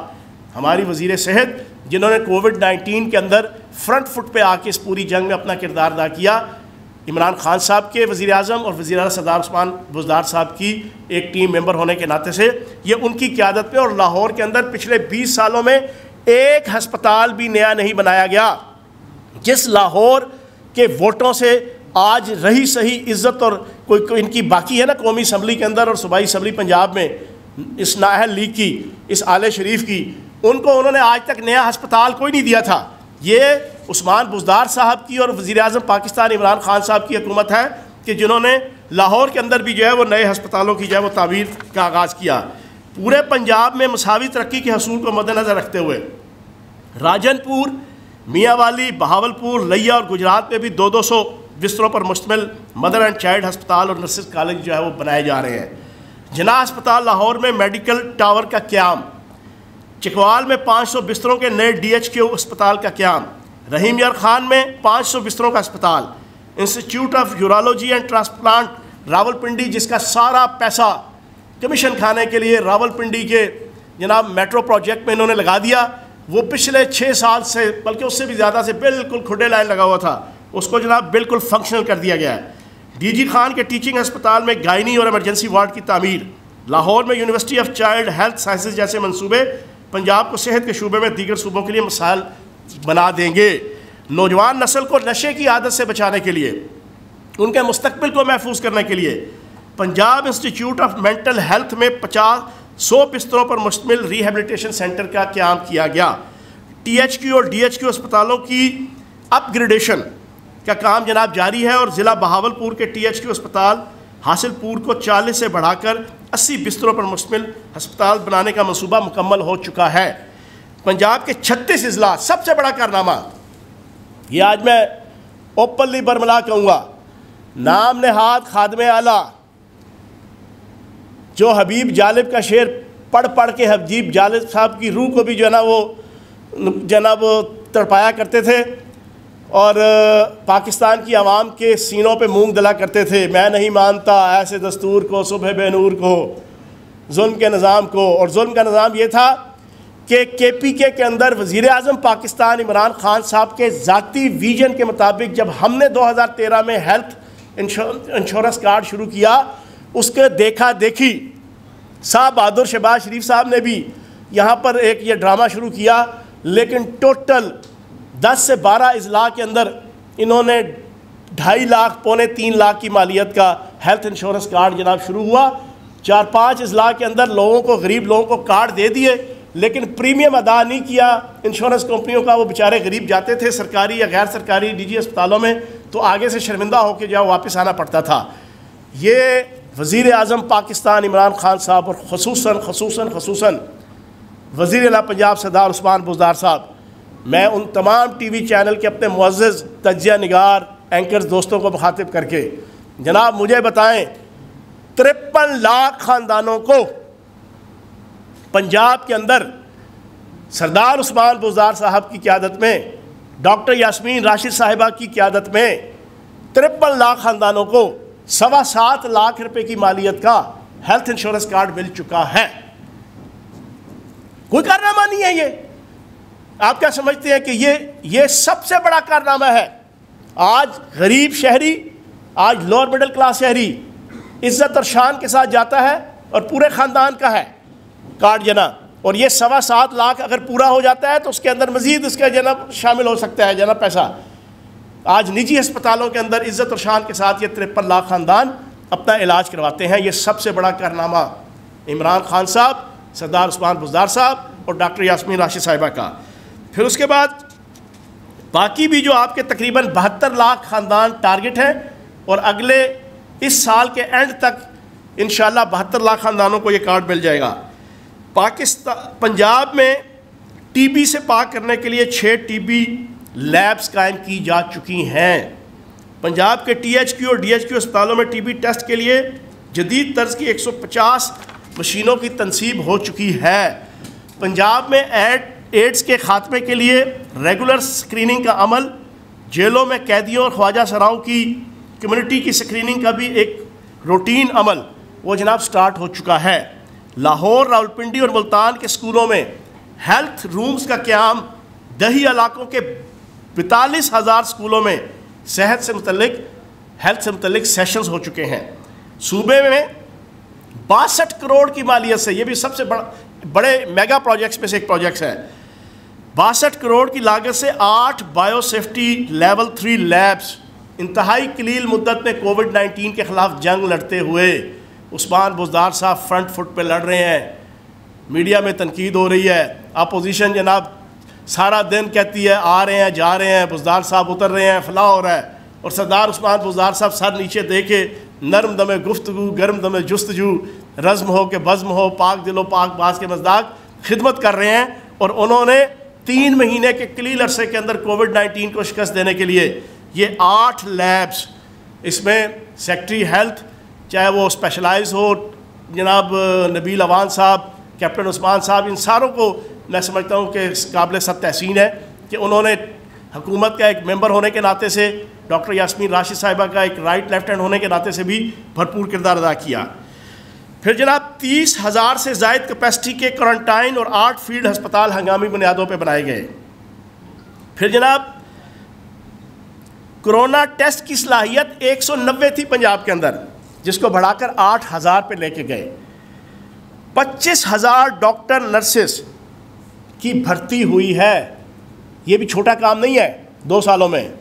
हमारी वज़ीर सेहत, जिन्होंने कोविड नाइन्टीन के अंदर फ्रंट फुट पर आके इस पूरी जंग में अपना किरदार अदा किया। इमरान खान साहब के वज़ी अजम और वज़ी सरदार उस्मान बुजदार साहब की एक टीम मेंबर होने के नाते से ये उनकी क्यादत में और लाहौर के अंदर पिछले 20 सालों में एक हस्पताल भी नया नहीं बनाया गया जिस लाहौर के वोटों से आज रही सही इज़्ज़त और कोई, कोई इनकी बाकी है ना कौमी असम्बली के अंदर और सूबाई असम्बली पंजाब में इस नाहल लीग की इस आल शरीफ की उनको उन्होंने आज तक नया हस्पताल कोई नहीं दिया था। ये उस्मान बुजदार साहब की और वज़ी अजम पाकिस्तान इमरान खान साहब की हुकूमत है कि जिन्होंने लाहौर के अंदर भी जो है वो नए हस्पतालों की जो है वो तामीर का आगाज़ किया। पूरे पंजाब में मसावी तरक्की के हसूल को मद्देनज़र रखते हुए राजनपुर मियाँ वाली बहावलपुर लैया और गुजरात में भी दो दो सौ बिस्तरों पर मुश्तमिल मदर एंड चाइल्ड हस्पताल और नर्सिस कॉलेज जो है वो बनाए जा रहे हैं। जना अस्पताल लाहौर में मेडिकल टावर का क्याम चिकवाल में 500 बिस्तरों के नए डीएचक्यू अस्पताल का क्याम। रहीम यार खान में 500 बिस्तरों का अस्पताल। Institute of urology and transplant Rawalpindi, जिसका सारा पैसा कमीशन खाने के लिए रावलपिंडी के, जनाब मेट्रो प्रोजेक्ट में इन्होंने लगा दिया। वो पिछले छः साल से, बल्कि उससे भी ज़्यादा से बिल्कुल खुडे लाइन लगा हुआ था। उसको जनाब बिल्कुल फंक्शनल कर दिया गया है। डी जी खान के टीचिंग अस्पताल में गायनी और एमरजेंसी वार्ड की तमीर। लाहौर में university of child health sciences जैसे मनसूबे पंजाब को सेहत के शूबे में दीगर सूबों के लिए मिसाल बना देंगे। नौजवान नस्ल को नशे की आदत से बचाने के लिए, उनके मुस्तबिल को महफूज करने के लिए, Punjab institute of mental health में पचास सौ बिस्तरों पर मुश्तमिल रिहेबिलिटेशन सेंटर का क्याम किया गया। टी एच क्यू और डी एच क्यू अस्पतालों की अपग्रेडेशन का काम जनाब जारी है और ज़िला बहावलपुर के टी एच क्यू अस्पताल हासिलपुर को 40 से बढ़ाकर 80 बिस्तरों पर मुश्तमिल हस्पताल बनाने का मनसूबा मुकम्मल हो चुका है। पंजाब के 36 अजला सबसे बड़ा कारनामा। ये आज मैं ओपनली बरमला कहूँगा। नाम नहाद खादम आला, जो हबीब जालिब का शेर पढ़ पढ़ के हबीब जालिब साहब की रूह को भी जो है ना वो, जो है ना वो तड़पाया करते थे। और पाकिस्तान की आवाम के सीनों पे मूंग दला करते थे। मैं नहीं मानता ऐसे दस्तूर को, सुबह बेनूर को, जुल्म के निज़ाम को। और जुल्म का निज़ाम ये था कि के पी के के अंदर वज़ी अजम पाकिस्तान इमरान खान साहब के ज़ाती विजन के मुताबिक जब हमने 2013 में हेल्थ इंश्योरेंस कार्ड शुरू किया, उसके देखा देखी साहब बहादुर शहबाज शरीफ साहब ने भी यहाँ पर एक ये ड्रामा शुरू किया, लेकिन टोटल दस से बारह अजला के अंदर इन्होंने ढाई लाख, पौने तीन लाख की मालियत का हेल्थ इंश्योरेंस कार्ड जनाब शुरू हुआ। चार पाँच अजला के अंदर लोगों को, गरीब लोगों को कार्ड दे दिए, लेकिन प्रीमियम अदा नहीं किया। इंश्योरेंस कंपनियों का वो बेचारे गरीब जाते थे, सरकारी या गैर सरकारी निजी अस्पतालों में तो आगे से शर्मिंदा होकर जो वापस आना पड़ता था। ये वज़ी अजम पाकिस्तान इमरान खान साहब और खसूस खसूस खसूस वज़ी अला पंजाब सरदार उस्मान बुजदार साहब मैं उन तमाम टी वी चैनल के अपने मुज्ज़ तजिया निगार, एंकर्स, दोस्तों को मुखातिब करके, जनाब मुझे बताएँ, तिरपन लाख ख़ानदानों को पंजाब के अंदर सरदार उस्मान बुजार साहब की क्यादत में, डॉक्टर यासमीन राशिद साहिबा की क्यादत में तिरपन लाख ख़ानदानों को सवा सात लाख रुपए की मालियत का हेल्थ इंश्योरेंस कार्ड मिल चुका है। कोई कारनामा नहीं है ये। आप क्या समझते हैं कि ये ये सबसे बड़ा कारनामा है? आज गरीब शहरी, आज लोअर मिडिल क्लास शहरी इज़्ज़त और शान के साथ जाता है और पूरे ख़ानदान का है, कार्ड जना और ये सवा सात लाख अगर पूरा हो जाता है तो उसके अंदर मज़ीद उसका जना शामिल हो सकता है जना पैसा। आज निजी अस्पतालों के अंदर इज़्ज़त और शान के साथ ये तिरपन लाख ख़ानदान अपना इलाज करवाते हैं। ये सबसे बड़ा कारनामा। इमरान खान साहब, सरदार उस्मान बुजदार साहब और डॉक्टर यासमीन राशिद साहिबा का। फिर उसके बाद बाकी भी जो आपके तकरीबन बहत्तर लाख ख़ानदान टारगेट हैं और अगले इस साल के एंड तक इन बहत्तर लाख ख़ानदानों को ये कार्ड मिल जाएगा। पाकिस्तान पंजाब में टीबी से पाक करने के लिए छः टीबी लैब्स कायम की जा चुकी हैं। पंजाब के टीएचक्यू और डीएचक्यू अस्पतालों में टीबी टेस्ट के लिए जदीद तर्ज की 150 मशीनों की तनसीब हो चुकी है। पंजाब में एड एड्स के खात्मे के लिए रेगुलर स्क्रीनिंग का अमल, जेलों में कैदियों और ख्वाजा सराओं की कम्युनिटी की स्क्रीनिंग का भी एक रूटीन अमल, वो जनाब स्टार्ट हो चुका है। लाहौर, रावलपिंडी और मुल्तान के स्कूलों में हेल्थ रूम्स का क्याम दही इलाकों के बैतालीस हज़ार स्कूलों में सेहत से मुतलिक हेल्थ से मुतलिक सेशंस हो चुके हैं। सूबे में बासठ करोड़ की मालियत से, ये भी सबसे बड़ा, बड़े मेगा प्रोजेक्ट्स में से एक प्रोजेक्ट है। बासठ करोड़ की लागत से आठ बायोसेफ्टी लेवल थ्री लैब्स इंतहाई कलील मुद्दत में कोविड नाइन्टीन के ख़िलाफ़ जंग लड़ते हुए उस्मान बुजदार साहब फ्रंट फुट पे लड़ रहे हैं। मीडिया में तनकीद हो रही है। अपोजिशन जनाब सारा दिन कहती है, आ रहे हैं, जा रहे हैं, बुजदार साहब उतर रहे हैं, फलाह हो रहा है। और सरदार उस्मान बुजदार साहब सर नीचे दे के नरम दमे गुफ्तु गर्म दमे जस्तजू, रज़म हो के बज़म हो, पाक दिलो, पाक बास के मजदाक खिदमत कर रहे हैं। और उन्होंने तीन महीने के कलील अरसे के अंदर कोविड नाइन्टीन को शिकस्त देने के लिए ये आठ लैब्स, इसमें सेक्ट्री हेल्थ, चाहे वो स्पेशलाइज हो, जनाब नबील अवान साहब, कैप्टन उस्मान साहब, इन सारों को मैं समझता हूँ कि काबिल सब तहसीन है कि उन्होंने हुकूमत का एक मेंबर होने के नाते से, डॉक्टर यासमीन राशिद साहिबा का एक राइट लेफ़्ट हैंड होने के नाते से भी भरपूर किरदार अदा किया। फिर जनाब, तीस हज़ार से जायद कैपेसिटी के क्वारंटाइन और आठ फ़ील्ड अस्पताल हंगामी बुनियादों पर बनाए गए। फिर जनाब, कोरोना टेस्ट की सलाहियत एक सौ नब्बे थी पंजाब के अंदर, जिसको बढ़ाकर आठ हज़ार पर लेके गए। पच्चीस हज़ार डॉक्टर नर्सेस की भर्ती हुई है। ये भी छोटा काम नहीं है, दो सालों में।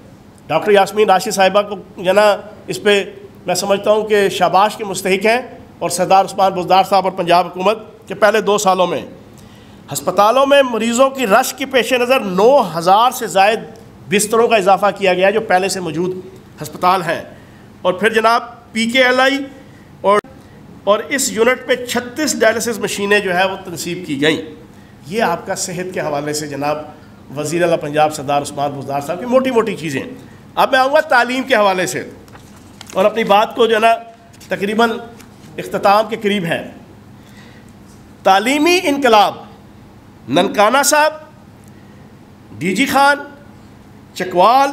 डॉक्टर यासमीन राशि साहिबा को जना इस पर मैं समझता हूँ कि शाबाश के मुस्तक हैं। और सरदार उस्मान बुजदार साहब और पंजाब हुकूमत के पहले दो सालों में हस्पतालों में मरीज़ों की रश के पेश नज़र नौ हज़ार से जायद बिस्तरों का इजाफा किया गया जो पहले से मौजूद हस्पताल हैं। और फिर जनाब पी के एल आई और और इस यूनिट पे 36 डायलिसिस मशीनें जो है वो तनसीब की गई। ये आपका सेहत के हवाले से जनाब वज़ी अला पंजाब सरदार उस्मान बुजदार साहब की मोटी मोटी चीज़ें। अब मैं आऊँगा तालीम के हवाले से और अपनी बात को जो है ना तकरीबन अख्ताम के करीब है। तालीमी इनकलाब, ननकाना साहब डी जी खान, चकवाल,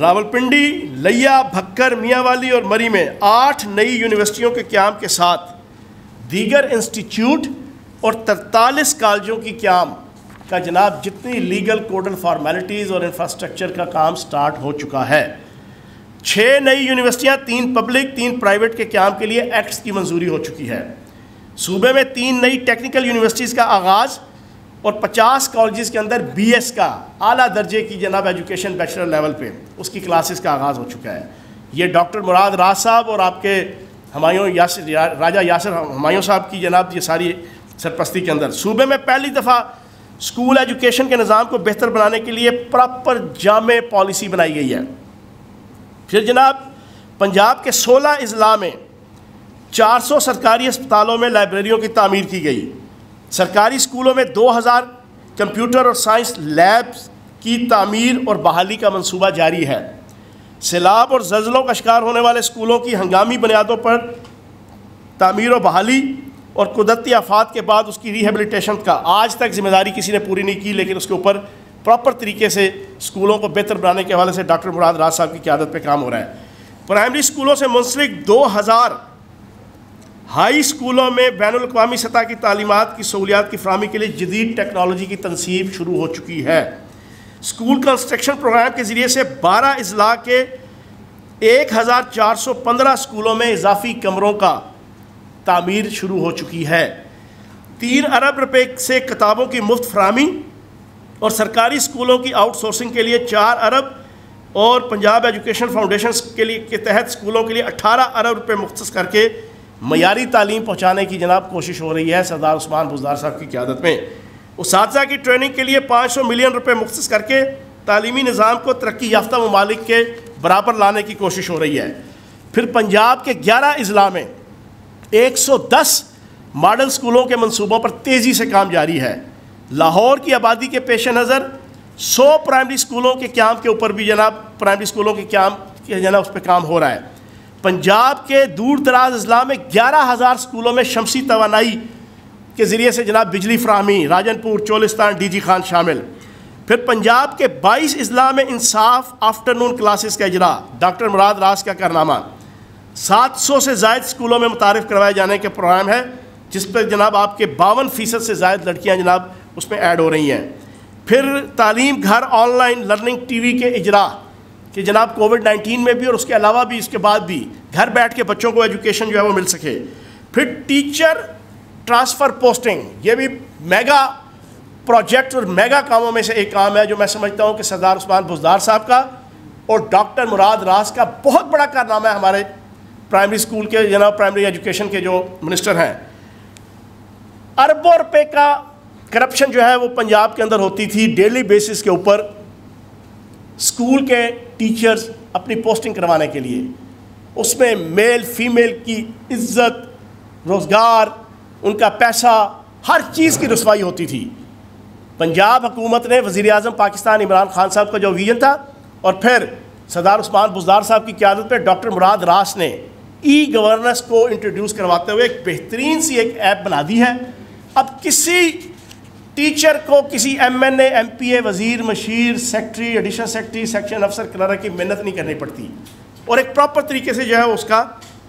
रावलपिंडी, लिया, भक्कर, मियाँवाली और मरी में आठ नई यूनिवर्सिटियों के क्याम के साथ दीगर इंस्टीट्यूट और तरतालीस कॉलेजों की क्याम का जनाब, जितनी लीगल कोडल फॉर्मेलिटीज़ और इंफ्रास्ट्रक्चर का काम स्टार्ट हो चुका है। छः नई यूनिवर्सिटियाँ तीन पब्लिक तीन प्राइवेट के क्याम के लिए एक्ट्स की मंजूरी हो चुकी है। सूबे में तीन नई टेक्निकल यूनिवर्सिटीज़ का आगाज़ और 50 कॉलेजेस के अंदर बीएस का आला दर्जे की जनाब एजुकेशन बैचलर लेवल पे उसकी क्लासेस का आगाज़ हो चुका है। ये डॉक्टर मुराद राज साहब और आपके हमायों यासर राजा यासर हमायूं साहब की जनाब, ये सारी सरपस्ती के अंदर। सूबे में पहली दफ़ा स्कूल एजुकेशन के निज़ाम को बेहतर बनाने के लिए प्रॉपर जाम पॉलिसी बनाई गई है। फिर जनाब, पंजाब के 16 अजला में 400 सरकारी अस्पतालों में लाइब्रेरियों की तामीर की गई। सरकारी स्कूलों में 2000 कंप्यूटर और साइंस लैब्स की तामीर और बहाली का मंसूबा जारी है। सैलाब और जल्जलों का शिकार होने वाले स्कूलों की हंगामी बुनियादों पर तामीर और बहाली और कुदरती आफात के बाद उसकी रिहेबिलिटेशन का आज तक ज़िम्मेदारी किसी ने पूरी नहीं की, लेकिन उसके ऊपर प्रॉपर तरीके से स्कूलों को बेहतर बनाने के हवाले से डॉक्टर मुराद राज साहब की क्यादत पर काम हो रहा है। प्राइमरी स्कूलों से मुंसलिक दो हज़ार हाई स्कूलों में बैन अवी सतह की तालीमत की सहूलियात की फ्राहमी के लिए जदीद टेक्नोलॉजी की तनसीब शुरू हो चुकी है। स्कूल कंस्ट्रक्शन प्रोग्राम के ज़रिए से बारह अजला के एक हज़ार चार सौ पंद्रह स्कूलों में इजाफी कमरों का तामीर शुरू हो चुकी है। तीन अरब रुपये से किताबों की मुफ़्त फ्राहमी और सरकारी स्कूलों की आउटसोर्सिंग के लिए चार अरब और पंजाब एजुकेशन फाउंडेशन के लिए, के तहत स्कूलों के लिए अठारह अरब रुपये मुख्त करके मयारी तालीम पहुँचाने की जनाब कोशिश हो रही है सरदार उस्मान बुजदार साहब की क्यादत में। उस की ट्रेनिंग के लिए पाँच सौ मिलियन रुपये मुख्त करके तालीमी निज़ाम को तरक्की याफ्ता ममालिक के बराबर लाने की कोशिश हो रही है। फिर पंजाब के ग्यारह अजला में एक सौ दस मॉडल स्कूलों के मनसूबों पर तेज़ी से काम जारी है। लाहौर की आबादी के पेश नज़र, सौ प्राइमरी स्कूलों के क्याम के ऊपर भी जनाब, प्राइमरी स्कूलों के क्याम के जना उस पर काम हो रहा है। पंजाब के दूर दराज अजला में ग्यारह हज़ार स्कूलों में शमसी तोानाई के ज़रिए से जनाब बिजली फ्राहमी, राजनपुर, चोलिस्तान डी जी खान शामिल। फिर पंजाब के बाईस अजला में इंसाफ आफ्टरनून क्लासेस का इजरा, डॉक्टर मुराद रास का कारनामा। सात सौ से जायद स्कूलों में मुतारफ़ करवाए जाने के प्रोग्राम है, जिस पर जनाब आपके बावन फ़ीसद से जायद लड़कियाँ जनाब उसमें ऐड हो रही हैं। फिर तालीम घर ऑनलाइन लर्निंग टी वी के इजरा, कि जनाब कोविड नाइन्टीन में भी और उसके अलावा भी इसके बाद भी घर बैठ के बच्चों को एजुकेशन जो है वो मिल सके। फिर टीचर ट्रांसफ़र पोस्टिंग, ये भी मेगा प्रोजेक्ट और मेगा कामों में से एक काम है, जो मैं समझता हूँ कि सरदार उस्मान बुजदार साहब का और डॉक्टर मुराद रास का बहुत बड़ा कारनामा है हमारे प्राइमरी स्कूल के, जनाब प्राइमरी एजुकेशन के जो मिनिस्टर हैं। अरबों रुपए का करप्शन जो है वो पंजाब के अंदर होती थी, डेली बेसिस के ऊपर स्कूल के टीचर्स अपनी पोस्टिंग करवाने के लिए। उसमें मेल, फीमेल की इज़्ज़त, रोज़गार, उनका पैसा, हर चीज़ की रसवाई होती थी। पंजाब हुकूमत ने वज़ी अजम पाकिस्तान इमरान खान साहब का जो विजन था और फिर सरदार उस्मान बुजदार साहब की क्यादत पर डॉक्टर मुराद रास ने ई गवर्नेंस को इंट्रोड्यूस करवाते हुए एक बेहतरीन सी एक ऐप बना दी है। अब किसी टीचर को किसी M N M P A वज़ीर, मशीर, सेक्रेटरी, एडिशनल सेक्रेटरी, सेक्शन अफसर क्लर्क की मेहनत नहीं करनी पड़ती। और एक प्रॉपर तरीके से जो है उसका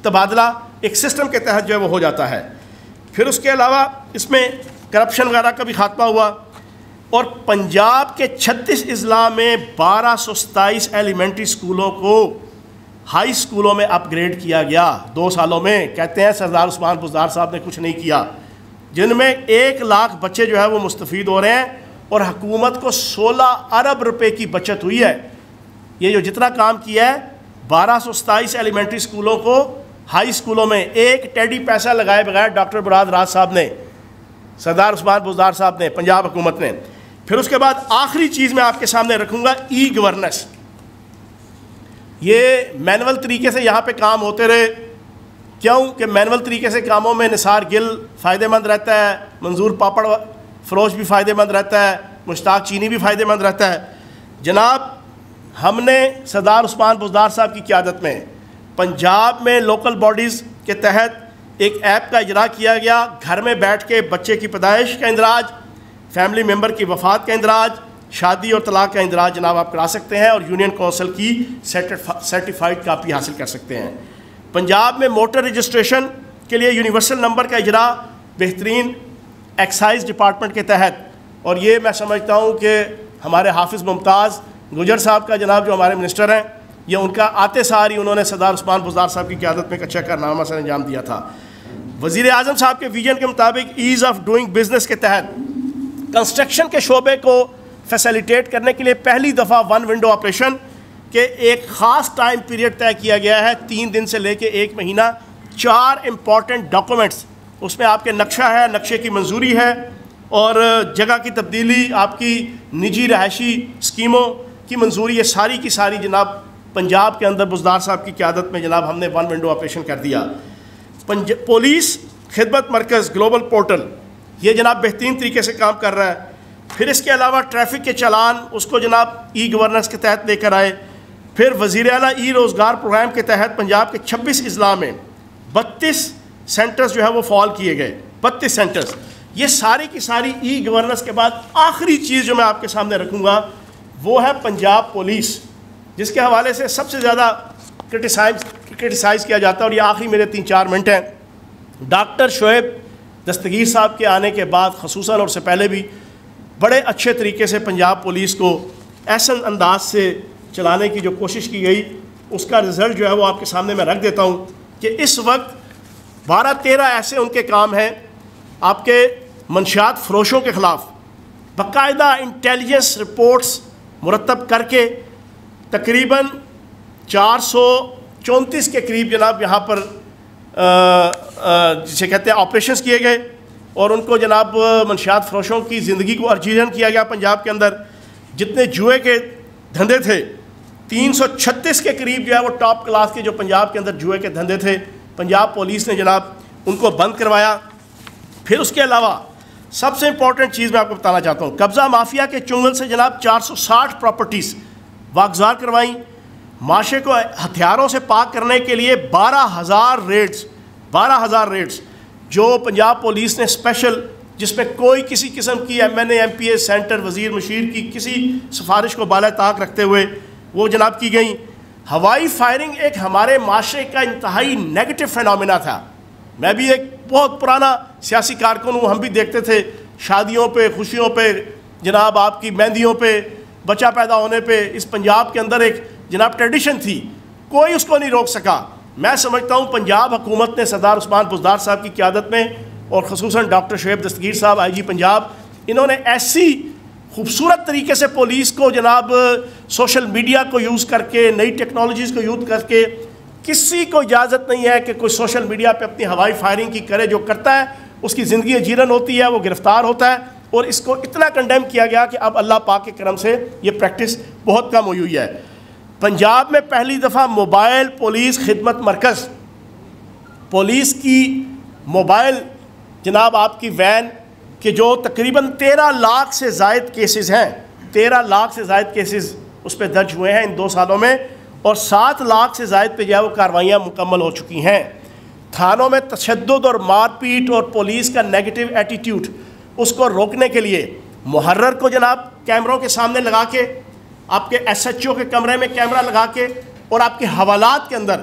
तबादला एक सिस्टम के तहत जो है वो हो जाता है। फिर उसके अलावा इसमें करप्शन वगैरह का भी खात्मा हुआ और पंजाब के छत्तीस अजला में बारह सौ सताईस एलिमेंट्री स्कूलों को हाई स्कूलों में अपग्रेड किया गया। दो सालों में, कहते हैं सरदार उस्मान बुजदार साहब ने कुछ नहीं किया। जिनमें एक लाख बच्चे जो है वो मुस्तफ़ हो रहे हैं और हकूमत को सोलह अरब रुपए की बचत हुई है। ये जो जितना काम किया है, बारह सौ सताईस एलिमेंट्री स्कूलों को, हाई स्कूलों में एक टेडी पैसा लगाए बगैर डॉक्टर मुराद राज साहब ने, सरदार उस्मान बुजदार साहब ने, पंजाब हुकूमत ने। फिर उसके बाद आखिरी चीज़ मैं आपके सामने रखूँगा ई गवर्नेंस ये मैनुअल तरीके से यहाँ पे काम होते रहे। क्यों कि मैनुअल तरीके से कामों में निसार गिल फ़ायदेमंद रहता है, मंजूर पापड़ फ़रोश भी फ़ायदेमंद रहता है, मुश्ताक चीनी भी फ़ायदेमंद रहता है। जनाब, हमने सरदार उस्मान बुजदार साहब की क्यादत में पंजाब में लोकल बॉडीज़ के तहत एक ऐप का इजरा किया गया। घर में बैठ के बच्चे की पैदाइश का इंदराज फैमिली मेंबर की वफात का इंदराज, शादी और तलाक का इंदराज जनाब आप करा सकते हैं और यूनियन कौंसिल की सर्टिफाइड कापी हासिल कर सकते हैं। पंजाब में मोटर रजिस्ट्रेशन के लिए यूनिवर्सल नंबर का इजरा बेहतरीन एक्साइज डिपार्टमेंट के तहत। और ये मैं समझता हूँ कि हमारे हाफिज़ मुमताज़, गुजर साहब का जनाब जो हमारे मिनिस्टर हैं, ये उनका आते सार ही उन्होंने सरदार उस्मान बुजार साहब की क्यादत में एक अच्छा कारनामा से अंजाम दिया था। वज़ी अजम साहब के विजन के मुताबिक ईज़ ऑफ़ डूइंग बिज़नेस के तहत कंस्ट्रक्शन के शोबे को फैसिलिटेट करने के लिए पहली दफ़ा वन विंडो ऑपरेशन के एक ख़ास टाइम पीरियड तय किया गया है, तीन दिन से लेके एक महीना, चार इंपॉर्टेंट डॉक्यूमेंट्स उसमें आपके नक्शा है, नक्शे की मंजूरी है, और जगह की तब्दीली, आपकी निजी रहायशी स्कीमों की मंजूरी, ये सारी की सारी जनाब पंजाब के अंदर बुजदार साहब की क्यादत में जनाब हमने वन विंडो ऑपरेशन कर दिया। पुलिस खिदमत मरकज़ ग्लोबल पोर्टल ये जनाब बेहतरीन तरीके से काम कर रहा है। फिर इसके अलावा ट्रैफ़िक के चलान, उसको जनाब ई गवर्नेंस के तहत लेकर आए। फिर वज़ी अला ई रोज़गार प्रोग्राम के तहत पंजाब के छब्बीस अजला में बत्तीस सेंटर्स जो है वो फॉल किए गए। बत्तीस सेंटर्स। ये सारी की सारी ई गवर्नेंस के बाद आखिरी चीज़ जो मैं आपके सामने रखूँगा, वो है पंजाब पुलिस, जिसके हवाले से सबसे ज़्यादा क्रिटिसाइज, क्रिटिसाइज़ किया जाता है और ये आखिरी मेरे तीन चार मिनट हैं। डॉक्टर शुएब दस्तगीर साहब के आने के बाद खसूस और उससे पहले भी बड़े अच्छे तरीके से पंजाब पुलिस को ऐसा अंदाज से चलाने की जो कोशिश की गई, उसका रिज़ल्ट जो है वो आपके सामने मैं रख देता हूँ कि इस वक्त बारह तेरह ऐसे उनके काम हैं, आपके मंशियात फ़रोशों के ख़िलाफ़ बाकायदा इंटेलिजेंस रिपोर्ट्स मुरतब करके तकरीबन चार सौ चौंतीस के करीब जनाब यहाँ पर जिसे कहते हैं ऑपरेशन किए गए और उनको जनाब मनशियात फरोशों की ज़िंदगी को अर्जीजन किया गया पंजाब के अंदर। जितने जुए के धंधे थे 336 के करीब जो है वो टॉप क्लास के जो पंजाब के अंदर जुए के धंधे थे, पंजाब पुलिस ने जनाब उनको बंद करवाया। फिर उसके अलावा सबसे इंपॉर्टेंट चीज़ मैं आपको बताना चाहता हूँ, कब्ज़ा माफिया के चुंगल से जनाब 460 प्रॉपर्टीज़ वागजार करवाई। माशे को हथियारों से पाक करने के लिए बारह हज़ार रेड्स बारह हज़ार रेड्स जो पंजाब पुलिस ने स्पेशल जिसमें कोई किसी किस्म की M N M P A center वज़ीर, मशीर की किसी सिफारिश को बाला ताक रखते हुए वो जनाब की गई। हवाई फायरिंग एक हमारे माशरे का इंतहाई नेगेटिव फिनमिना था। मैं भी एक बहुत पुराना सियासी कारकुन हूँ, हम भी देखते थे शादियों पे, खुशियों पे, जनाब आपकी मेहंदियों पे, बच्चा पैदा होने पे, इस पंजाब के अंदर एक जनाब ट्रेडिशन थी। कोई उसको नहीं रोक सका। मैं समझता हूँ पंजाब हुकूमत ने सरदार उस्मान बुजदार साहब की क्यादत में, और खसूस डॉक्टर शुएब दस्तगीर साहब आई जी पंजाब, इन्होंने ऐसी खूबसूरत तरीके से पुलिस को जनाब सोशल मीडिया को यूज़ करके, नई टेक्नोलॉजीज़ को यूज़ करके, किसी को इजाज़त नहीं है कि कोई सोशल मीडिया पे अपनी हवाई फायरिंग की करे जो करता है, उसकी ज़िंदगी जीरन होती है, वो गिरफ़्तार होता है और इसको इतना कंडेम किया गया कि अब अल्लाह पाक के करम से ये प्रैक्टिस बहुत कम हुई हुई है। पंजाब में पहली दफ़ा मोबाइल पुलिस खिदमत मरकज़। पुलिस की मोबाइल जनाब आपकी वैन के जो तकरीबन तेरह लाख से जायद केसेस हैं, तेरह लाख से जायद केसेस उस पर दर्ज हुए हैं इन दो सालों में, और सात लाख से जायद पे जो है वो कार्रवाइयाँ मुकम्मल हो चुकी हैं। थानों में तशद और मारपीट और पुलिस का नेगेटिव एटीट्यूड, उसको रोकने के लिए मुहर्र को जनाब कैमरों के सामने लगा के, आपके एस एच ओ के कमरे में कैमरा लगा के, और आपके हवालात के अंदर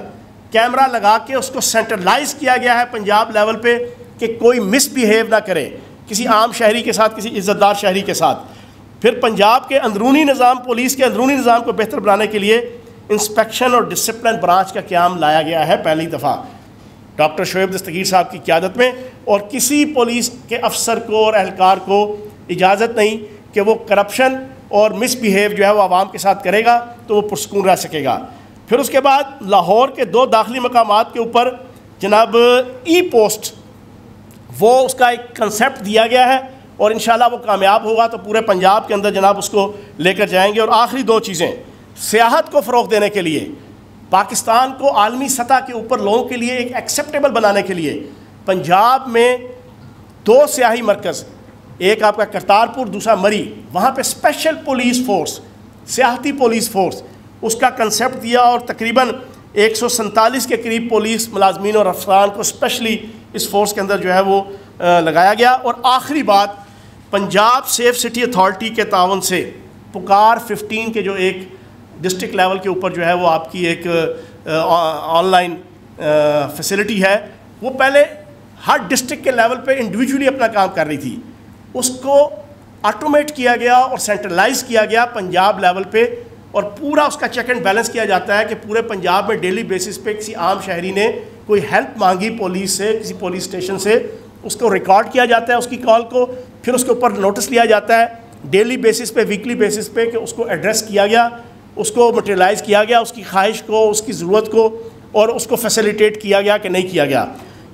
कैमरा लगा के उसको सेंट्रलाइज किया गया है पंजाब लेवल पे कि कोई मिसबिहेव ना करे। किसी आम शहरी के साथ, किसी इज़्ज़तदार शहरी के साथ। फिर पंजाब के अंदरूनी निज़ाम, पुलिस के अंदरूनी निज़ाम को बेहतर बनाने के लिए इंस्पेक्शन और डिसिप्लिन ब्रांच का क्याम लाया गया है पहली दफ़ा। डॉक्टर शुएब दस्तगीर साहब की क्यादत में और किसी पुलिस के अफसर को और अहलकार को इजाज़त नहीं कि वो करप्शन और मिसबिहेव जो है वो आवाम के साथ करेगा तो वो पुरस्कून रह सकेगा। फिर उसके बाद लाहौर के दो दाखिली मकाम के ऊपर जनाब ई पोस्ट वो उसका एक कंसेप्ट दिया गया है और इन वो कामयाब होगा तो पूरे पंजाब के अंदर जनाब उसको लेकर जाएँगे। और आखिरी दो चीज़ें, सियाहत को फ़रोग देने के लिए, पाकिस्तान को आलमी सतह के ऊपर लोगों के लिए एक एक्सेप्टेबल बनाने के लिए, पंजाब में दो सियाही मरकज़, एक आपका करतारपुर, दूसरा मरी, वहाँ पे स्पेशल पुलिस फोर्स सियाहती पुलिस फोर्स उसका कंसेप्ट दिया और तकरीबन एक के करीब पुलिस मुलाजमीन और अफसरान को स्पेशली इस फोर्स के अंदर जो है वो लगाया गया। और आखिरी बात, पंजाब सेफ़ सिटी अथॉरिटी के तावन से पुकार 15 के जो एक डिस्ट्रिक्ट लेवल के ऊपर जो है वो आपकी एक ऑनलाइन फैसिलिटी है। वो पहले हर डिस्ट्रिक्ट के लेवल पे इंडिविजुअली अपना काम कर रही थी। उसको ऑटोमेट किया गया और सेंट्रलाइज किया गया पंजाब लेवल पे और पूरा उसका चेक एंड बैलेंस किया जाता है कि पूरे पंजाब में डेली बेसिस पे किसी आम शहरी ने कोई हेल्प मांगी पुलिस से, किसी पुलिस स्टेशन से, उसको रिकॉर्ड किया जाता है उसकी कॉल को, फिर उसके ऊपर नोटिस लिया जाता है डेली बेसिस पे वीकली बेसिस पे कि उसको एड्रेस किया गया, उसको मटेरियलाइज़ किया गया, उसकी ख्वाहिश को, उसकी ज़रूरत को, और उसको फैसिलिटेट किया गया कि नहीं किया गया।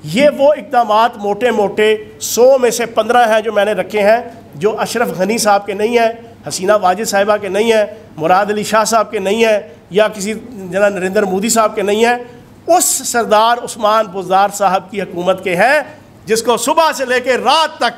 ये वो इकदाम मोटे मोटे सौ में से पंद्रह हैं जो मैंने रखे हैं, जो अशरफ गनी साहब के नहीं हैं, हसीना वाजिद साहिबा के नहीं हैं, मुराद अली शाह साहब के नहीं हैं, या किसी जना नरेंद्र मोदी साहब के नहीं हैं उस सरदार उस्मान बुजार साहब की हकूमत के हैं, जिसको सुबह से लेकर रात तक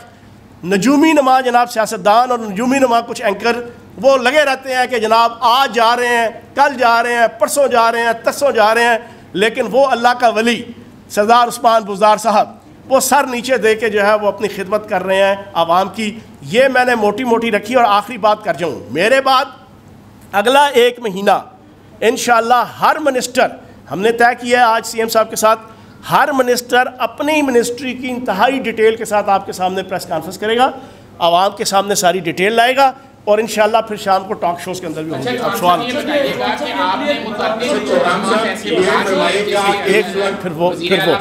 नजूमी नमा जनाब सियासतदान और नजूमी नमा कुछ एंकर, वो लगे रहते हैं कि जनाब आज जा रहे हैं, कल जा रहे हैं, परसों जा रहे हैं, तरसों जा रहे हैं, लेकिन वो अल्लाह का वली सरदार उस्मान बुजार साहब, वो सर नीचे दे के जो है वो अपनी खिदमत कर रहे हैं आवाम की। ये मैंने मोटी मोटी रखी और आखिरी बात कर जाऊँ। मेरे बाद अगला एक महीना इन हर मिनिस्टर हमने तय किया है आज सीएम साहब के साथ हर मिनिस्टर अपनी मिनिस्ट्री की इंतहाई डिटेल के साथ आपके सामने प्रेस कॉन्फ्रेंस करेगा आवाम के सामने सारी डिटेल लाएगा और इन फिर शाम को टॉक शोज़ के अंदर भी होंगे। अच्छा, अब सवाल एक फिर वो फिर वो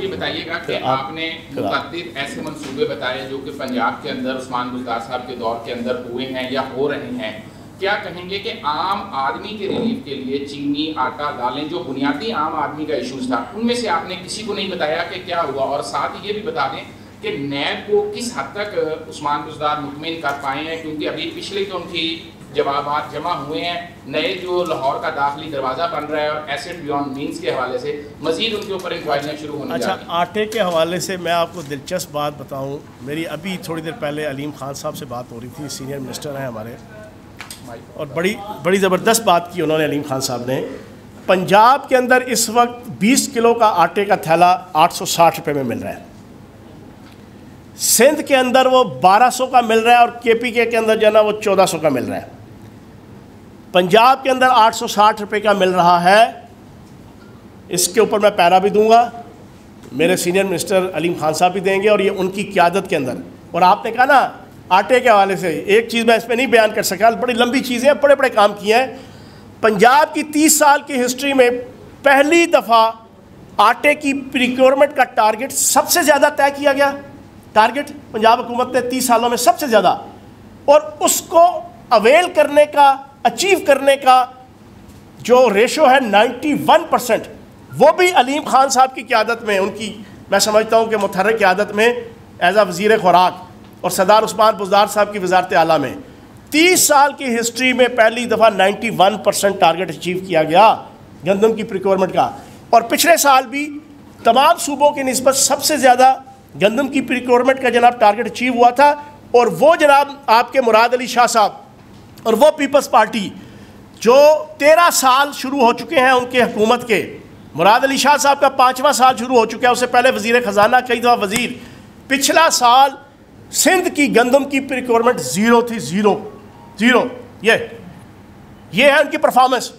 ये बताइएगा कि आपने ऐसे मंसूबे बताए जो कि पंजाब के अंदर उस्मान गुलजार साहब के दौर के अंदर हुए हैं या हो रहे हैं। क्या कहेंगे कि आम आदमी के रिलीफ के लिए चीनी आटा दालें जो बुनियादी आम आदमी का इशूज था उनमें से आपने किसी को नहीं बताया कि क्या हुआ? और साथ ही ये भी बता दें कि नैब को किस हद तक उस्मान गुजदार मुतमिन कर पाए हैं? क्योंकि अभी पिछले तो उनकी जवाब जमा हुए हैं। नए जो लाहौर का दाखिली दरवाज़ा बन रहा है और एसेट बियॉन्ड मीन्स के हवाले से मजीद उनके ऊपर इंक्वायरियाँ शुरू होने अच्छा आटे के हवाले से मैं आपको दिलचस्प बात बताऊँ। मेरी अभी थोड़ी देर पहले अलीम खान साहब से बात हो रही थी सीनियर मिनिस्टर हैं हमारे। और बड़ी बड़ी ज़बरदस्त बात की उन्होंने अलीम खान साहब ने। पंजाब के अंदर इस वक्त 20 किलो का आटे का थैला आठ सौ साठ रुपये में मिल रहा है। सिंध के अंदर वो 1200 का मिल रहा है और के पी के अंदर जो है ना वो 1400 का मिल रहा है। पंजाब के अंदर आठ सौ साठ रुपये का मिल रहा है। इसके ऊपर मैं पैरा भी दूँगा, मेरे सीनियर मिनिस्टर अलीम खान साहब भी देंगे और ये उनकी क्यादत के अंदर। और आपने कहा ना आटे के हवाले से। एक चीज़ मैं इस पर नहीं बयान कर सका, बड़ी लंबी चीज़ें बड़े बड़े काम किए हैं। पंजाब की तीस साल की हिस्ट्री में पहली दफ़ा आटे की प्रिक्योरमेंट का टारगेट सबसे ज़्यादा तय किया गया। टारगेट पंजाब हुकूमत ने तीस सालों में सबसे ज़्यादा। और उसको अवेल करने का अचीव करने का जो रेशो है 91 परसेंट वो भी अलीम खान साहब की क्यादत में, उनकी मैं समझता हूँ कि मुतहर क्यादत में एज आ वज़ी खुराक और सरदार उस्मान बुजदार साहब की वजारत आला में तीस साल की हिस्ट्री में पहली दफ़ा 91 परसेंट टारगेट अचीव किया गया गंदम की प्रिक्योरमेंट का। और पिछले साल भी तमाम सूबों की नस्बत सबसे ज़्यादा गंदम की प्रिक्योरमेंट का जनाब टारगेट अचीव हुआ था और वो जनाब आपके मुराद अली शाह साहब और वो पीपल्स पार्टी जो तेरह साल शुरू हो चुके हैं उनके हुकूमत के। मुराद अली शाह साहब का पाँचवा साल शुरू हो चुका है, उससे पहले वज़ीर ख़जाना, कई दफ़ा वज़ीर। पिछला साल सिंध की गंदम की प्रिक्योरमेंट ज़ीरो थी ज़ीरो ज़ीरो ये ये है उनकी परफॉर्मेंस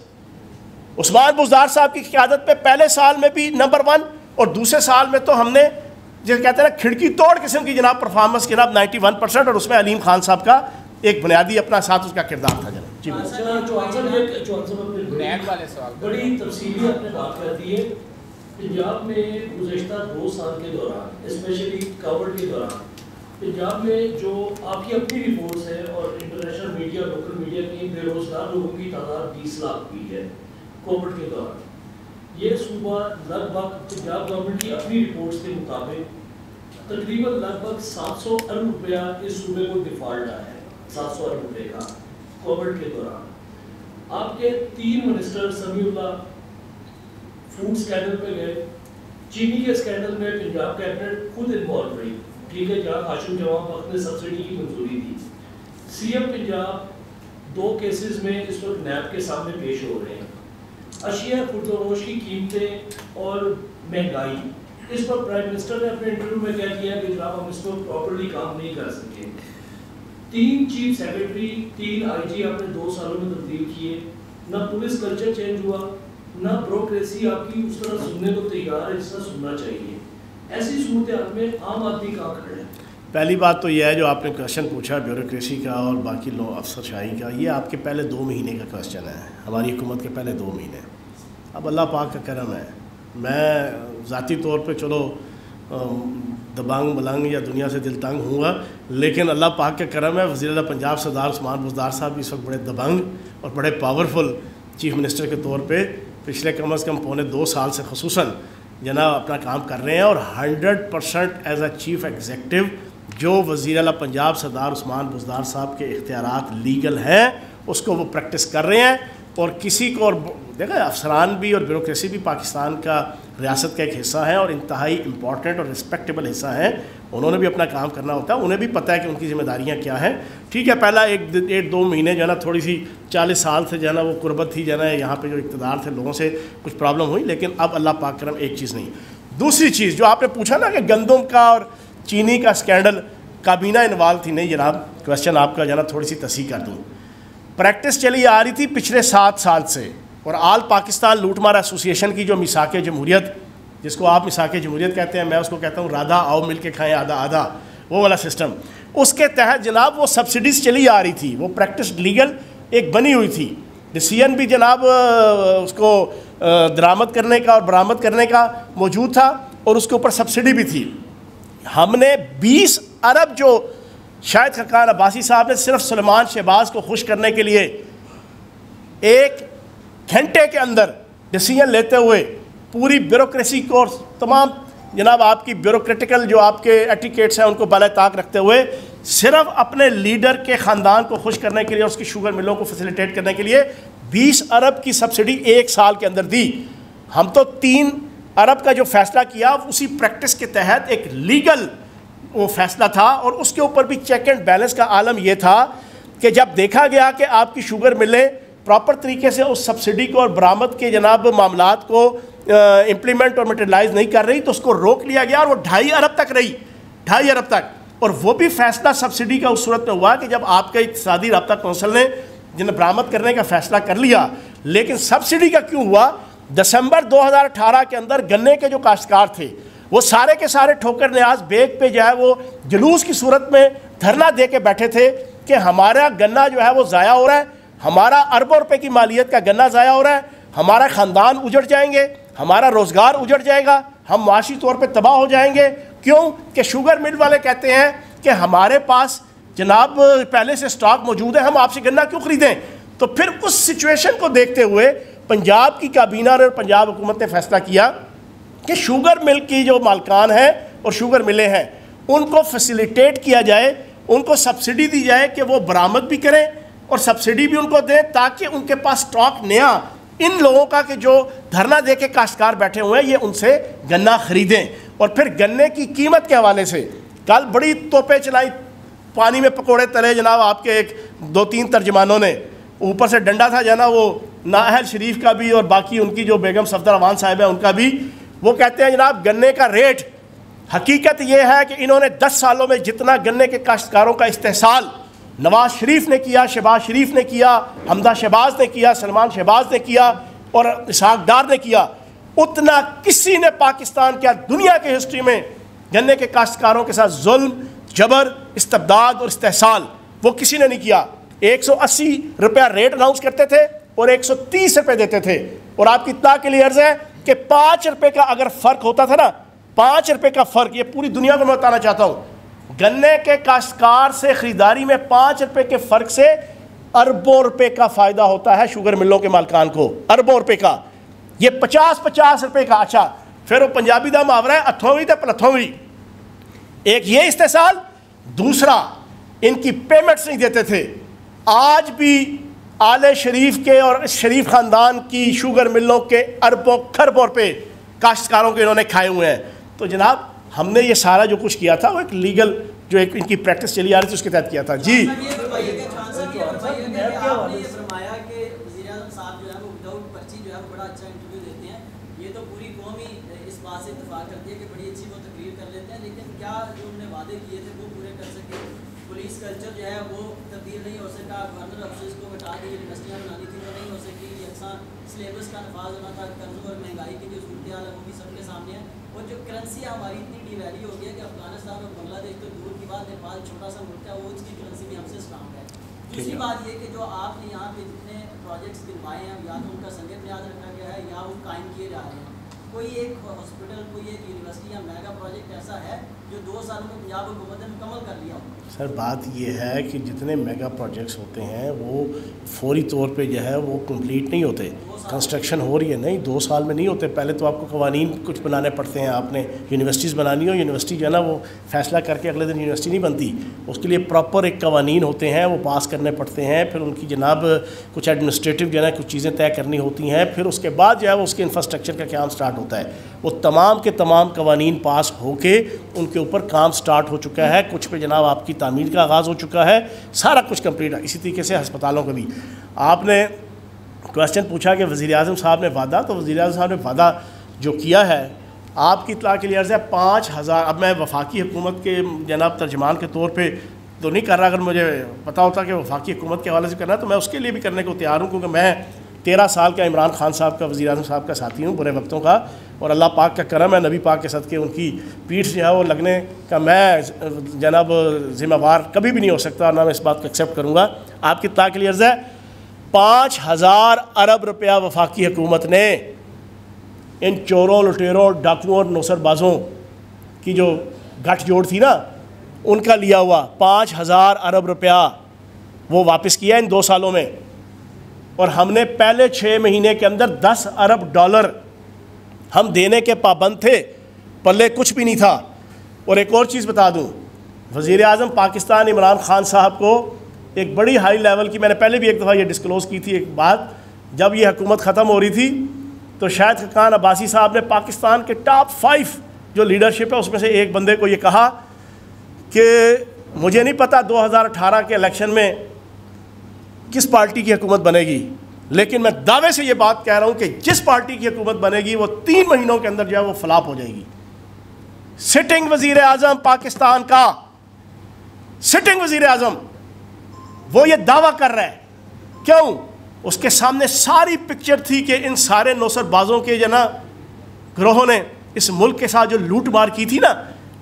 उस्मान बुजदार साहब की क्यादत में पहले साल में भी नंबर वन और दूसरे साल में तो हमने जो कहते हैं ना खिड़की तोड़ किस्म की जनाब परफॉर्मेंस जनाब 91 परसेंट और उसमें अलीम खान साहब का एक बुनियादी अपना साथ उसका किरदार था जनाब। जी बड़ी तफसीली आपने बात कर दी है। पंजाब में गुजशत दो साल के दौरान स्पेशली कोविड के दौरान पंजाब में जो आपकी अपनी रिपोर्ट्स है और इंटरनेशनल मीडिया लोकल मीडिया की बेरोजगार लोगों की तादाद बीस लाख हुई है कोविड के दौरान ये सूबा लगभग पंजाब गवर्नमेंट की अपनी रिपोर्ट्स के मुताबिक तकरीबन लगभग 700 अरब रुपया इस सूबे को डिफ़ॉल्ट आया है, सात सौ अरब रुपये का कोविड के दौरान आपके तीन मिनिस्टर समीउल्ला फ़ूड स्कैंडल पे गए, चीनी के स्कैंडल में पंजाब कैबिनेट खुद इन्वॉल्व रही। ठीक है, जहाँ हाशिम जवाब वक्त ने सब्सिडी की मंजूरी दी सीएम पंजाब दो केसेस में इस वक्त नैब के सामने पेश हो रहे हैं। अशिया खुर्दोनोश की कीमतें और महँगाई। इस पर प्राइम मिनिस्टर ने अपने इंटरव्यू में कह दिया कि जनाब हम इस पर प्रॉपरली काम नहीं कर सके। तीन चीफ सेक्रेटरी तीन आईजी आपने दो सालों में तब्दील किए। ना पुलिस कल्चर चेंज हुआ, ना ब्रोक्रेसी आपकी उस तरह सुनने को तैयार है जिस तरह सुनना चाहिए। ऐसी सूरत में आम आदमी कहाँ खड़े हैं? पहली बात तो यह है जो आपने क्वेश्चन पूछा, ब्यूरोक्रेसी का और बाकी लो अफसर शाही का, ये आपके पहले दो महीने का क्वेश्चन है। हमारी हुकूमत के पहले दो महीने। अब अल्लाह पाक का करम है। मैं ज़ाती तौर पे चलो दबांग मलंग या दुनिया से दिल तंग हूँगा, लेकिन अल्लाह पाक का करम है। वज़ी पंजाब सरदार उस्मान बुजदार साहब इस वक्त बड़े दबंग और बड़े पावरफुल चीफ मिनिस्टर के तौर पर पिछले कम अज़ कम पौने दो साल से खसूस जना अपना काम कर रहे हैं और hundred percent as a chief executive जो वज़ी अला पंजाब सरदार उस्मान बुजदार साहब के इख्तियार लीगल हैं, उसको वो प्रैक्टिस कर रहे हैं और किसी को और देखा, अफसरान भी और ब्यूरोसी भी पाकिस्तान का रियासत का एक हिस्सा है और इंतहाई इंपॉर्टेंट और रिस्पेक्टेबल हिस्सा है। उन्होंने भी अपना काम करना होता है, उन्हें भी पता है कि उनकी जिम्मेदारियाँ क्या हैं। ठीक है, पहला एक एक दो महीने जो है ना थोड़ी सी चालीस साल से जो है ना वो कुर्बत थी जो है ना यहाँ पर जो इकतदार थे, लोगों से कुछ प्रॉब्लम हुई, लेकिन अब अल्लाह पाक करम एक चीज़ नहीं दूसरी चीज़, जो आपने पूछा ना कि गंदम का और चीनी का स्कैंडल काबीना इन्वाल्व थी, नहीं जनाब क्वेश्चन आपका जना थोड़ी सी तसी कर दूँ। प्रैक्टिस चली आ रही थी पिछले सात साल से, और आल पाकिस्तान लूटमार एसोसिएशन की जो मिसाक जमहूरियत जिसको आप मिसाक जमहूरियत कहते हैं, मैं उसको कहता हूँ, राधा, आओ मिल के खाएँ, आधा आधा, वो वाला सिस्टम उसके तहत जनाब, वो सब्सिडीज़ चली आ रही थी, वो प्रैक्टिस लीगल एक बनी हुई थी। डिसीज़न भी जनाब उसको दरामद करने का और बरामद करने का मौजूद था और उसके ऊपर सब्सिडी भी थी। हमने 20 अरब जो शायद खकान अब्बासी साहब ने सिर्फ़ सलमान शहबाज को खुश करने के लिए एक घंटे के अंदर डिसीज़न लेते हुए पूरी ब्यूरोक्रेसी को तमाम जनाब आपकी ब्यूरोक्रेटिकल जो आपके एटिकेट्स हैं, उनको बाला ताक रखते हुए सिर्फ़ अपने लीडर के ख़ानदान को खुश करने के लिए उसकी शुगर मिलों को फैसिलिटेट करने के लिए 20 अरब की सब्सिडी एक साल के अंदर दी। हम तो तीन अरब का जो फैसला किया, उसी प्रैक्टिस के तहत एक लीगल वो फैसला था और उसके ऊपर भी चेक एंड बैलेंस का आलम यह था कि जब देखा गया कि आपकी शुगर मिलें प्रॉपर तरीके से उस सब्सिडी को और बरामद के जनाब मामला को इम्प्लीमेंट और मटेरियलाइज नहीं कर रही तो उसको रोक लिया गया और वो ढाई अरब तक रही, ढाई अरब तक। और वो भी फैसला सब्सिडी का उस सूरत में हुआ कि जब आपके इकतदी रबता कौंसिल ने जिन्हें बरामद करने का फैसला कर लिया, लेकिन सब्सिडी का क्यों हुआ? दिसंबर 2018 के अंदर गन्ने के जो काश्तकार थे, वो सारे के सारे ठोकर न्याज बेग पे जो है वो जुलूस की सूरत में धरना दे के बैठे थे कि हमारा गन्ना जो है वो ज़ाया हो रहा है, हमारा अरबों रुपए की मालियत का गन्ना ज़ाया हो रहा है, हमारा ख़ानदान उजड़ जाएँगे। हमारा रोज़गार उजड़ जाएगा, हम माशी तौर पर तबाह हो जाएँगे। क्यों? कि शुगर मिल वाले कहते हैं कि हमारे पास जनाब, पहले से स्टॉक मौजूद है, हम आपसे गन्ना क्यों ख़रीदें? तो फिर उस सिचुएशन को देखते हुए पंजाब की काबीना और पंजाब हुकूमत ने फैसला किया कि शुगर मिल की जो मालकान हैं और शुगर मिले हैं, उनको फैसिलिटेट किया जाए, उनको सब्सिडी दी जाए कि वो बरामद भी करें और सब्सिडी भी उनको दें ताकि उनके पास स्टॉक नया इन लोगों का कि जो धरना दे के काश्तकार बैठे हुए हैं, ये उनसे गन्ना ख़रीदें। और फिर गन्ने की कीमत के हवाले से, कल बड़ी तोपें चलाई, पानी में पकोड़े तले, जनाब आपके एक दो तीन तर्जमानों ने। ऊपर से डंडा था, जना वो नाहल शरीफ का भी और बाकी उनकी जो बेगम सफदर अवान साहब है, उनका भी। वो कहते हैं, जनाब, गन्ने का रेट, हकीकत ये है कि इन्होंने दस सालों में जितना गन्ने के काश्तकारों का इस्तेसाल नवाज़ शरीफ ने किया, शहबाज शरीफ ने किया, हमदा शहबाज ने किया, सलमान शहबाज ने किया और इसहाक डार ने किया। उतना किसी ने पाकिस्तान क्या दुनिया की हिस्ट्री में गन्ने के काश्तकारों के साथ जुल्म, जबर, इस्तबदाद और इस्तेसाल, वो किसी ने नहीं किया। 180 रुपया रेट अनाउंस करते थे और 130 रुपए देते थे। और आपकी इतना के लिए अर्ज़ है कि पाँच रुपये का अगर फ़र्क होता था ना, पाँच रुपये का फ़र्क, ये पूरी दुनिया को मैं बताना चाहता हूँ। गन्ने के काश्तकार से ख़रीदारी में पाँच रुपए के फ़र्क से अरबों रुपए का फ़ायदा होता है शुगर मिलों के मालकान को। अरबों रुपए का। ये पचास पचास रुपए का। अच्छा फिर वो पंजाबी का मुहावरा है अथों भी तो पलथों भी एक ये इस्तेसाल, दूसरा, इनकी पेमेंट्स नहीं देते थे। आज भी आले शरीफ के और शरीफ ख़ानदान की शुगर मिलों के अरबों, खरबों पे काश्तकारों के इन्होंने खाए हुए हैं। तो जनाब हमने ये सारा जो कुछ किया था, वो एक लीगल जो एक इनकी प्रैक्टिस चली आ रही थी, उसके तहत किया था। जी कल्चर जो है वो तब्दील नहीं हो सका गवर्नर ऑफ़िस को बता दी यूनिवर्सिटियाँ बनानी थी वो नहीं हो सकी यकसा सिलेबस का नफाज होना था कर्ज और महँगाई की जो सूरत हाल है वो भी सबके सामने है और जो करेंसी हमारी इतनी डिवैल्यू हो गई है कि अफ़गानिस्तान और बांग्लादेश तो दूर की बात नेपाल छोटा सा मुल्क है वो उसकी करेंसी भी हमसे स्ट्रांग है दूसरी बात ये कि जो आपने यहाँ पे जितने प्रोजेक्ट्स गिनवाए हैं, या तो उनका संगत याद रखा गया है, या वो कायम किए जा रहे हैं। कोई एक हॉस्पिटल कोई एक यूनिवर्सिटी या मेगा प्रोजेक्ट ऐसा है, जो दो सालों में पंजाब हुकूमत ने मुकम्मल कर लिया हो। सर, बात यह है कि जितने मेगा प्रोजेक्ट्स होते हैं, वो फौरी तौर पे जो है, वो कंप्लीट नहीं होते। कंस्ट्रक्शन हो रही है, नहीं, दो साल में नहीं होते। पहले तो आपको कवानीन कुछ बनाने पड़ते हैं, आपने यूनिवर्सिटीज़ बनानी हो यूनिवर्सिटी जो है ना, वो फैसला करके अगले दिन यूनिवर्सिटी नहीं बनती। उसके लिए प्रॉपर एक कवानीन होते हैं, वो पास करने पड़ते हैं, फिर उनकी जनाब कुछ एडमिनिस्ट्रेटिव जो है ना, कुछ चीज़ें तय करनी होती हैं, फिर उसके बाद जो है, वो उसके इंफ्रास्ट्रक्चर का काम स्टार्ट होता है। वो तमाम के तमाम कवानीन पास होके उनके ऊपर काम स्टार्ट हो चुका है। कुछ पे जनाब आपकी तामीर का आगाज़ हो चुका है। सारा कुछ कंप्लीट है। इसी तरीके से हस्पतालों का भी। आपने क्वेश्चन पूछा कि वज़ी अजम साहब ने वादा तो वज़ी अजम साहब ने वादा जो किया है, आपकी इतला के लिए अर्ज़ है पाँच हज़ार। अब मैं वफाकी हुकूमत के जनाब तर्जमान के तौर पर तो नहीं कर रहा। अगर मुझे पता होता कि वफाकी हुकूमत के हवाले से करना तो मैं उसके लिए भी करने को तैयार हूँ, क्योंकि मैं तेरह साल का इमरान खान साहब का वज़ी अजम साहब का साथी हूँ, बुरे वक्तों का। और अल्लाह पाक का करम है, नबी पाक के सदक़े, उनकी पीठ जो है वो लगने का मैं, जनाब ज़िम्मेवार कभी भी नहीं हो सकता और ना मैं इस बात को एक्सेप्ट करूँगा। आपकी इतला के लिए अर्ज़ है, पाँच हज़ार अरब रुपया वफाकी हुकूमत ने इन चोरों, लुटेरों, डाकुओं और नौसरबाजों की जो गठजोड़ थी ना, उनका लिया हुआ पाँच हज़ार अरब रुपया वो वापस किया इन दो सालों में। और हमने पहले छः महीने के अंदर दस अरब डॉलर हम देने के पाबंद थे, पल्ले कुछ भी नहीं था। और एक और चीज़ बता दूँ वज़ी अजम पाकिस्तान इमरान ख़ान साहब को एक बड़ी हाई लेवल की, मैंने पहले भी एक दफ़ा ये डिस्क्लोज़ की थी एक बात, जब ये हुकूमत ख़त्म हो रही थी तो शायद खान अब्बासी साहब ने पाकिस्तान के टॉप फाइव जो लीडरशिप है, उसमें से एक बंदे को ये कहा कि मुझे नहीं पता 2018 के इलेक्शन में किस पार्टी की हुकूमत बनेगी। लेकिन मैं दावे से ये बात कह रहा हूँ कि जिस पार्टी की हुकूमत बनेगी, वो तीन महीनों के अंदर जो है वो फलाप हो जाएगी। सिटिंग वज़ीर आज़म पाकिस्तान का, सिटिंग वज़ीर आज़म, वो ये दावा कर रहा है। क्यों? उसके सामने सारी पिक्चर थी कि इन सारे नौसरबाजों के जो ना, ग्रोहों ने इस मुल्क के साथ जो लूट मार की थी ना,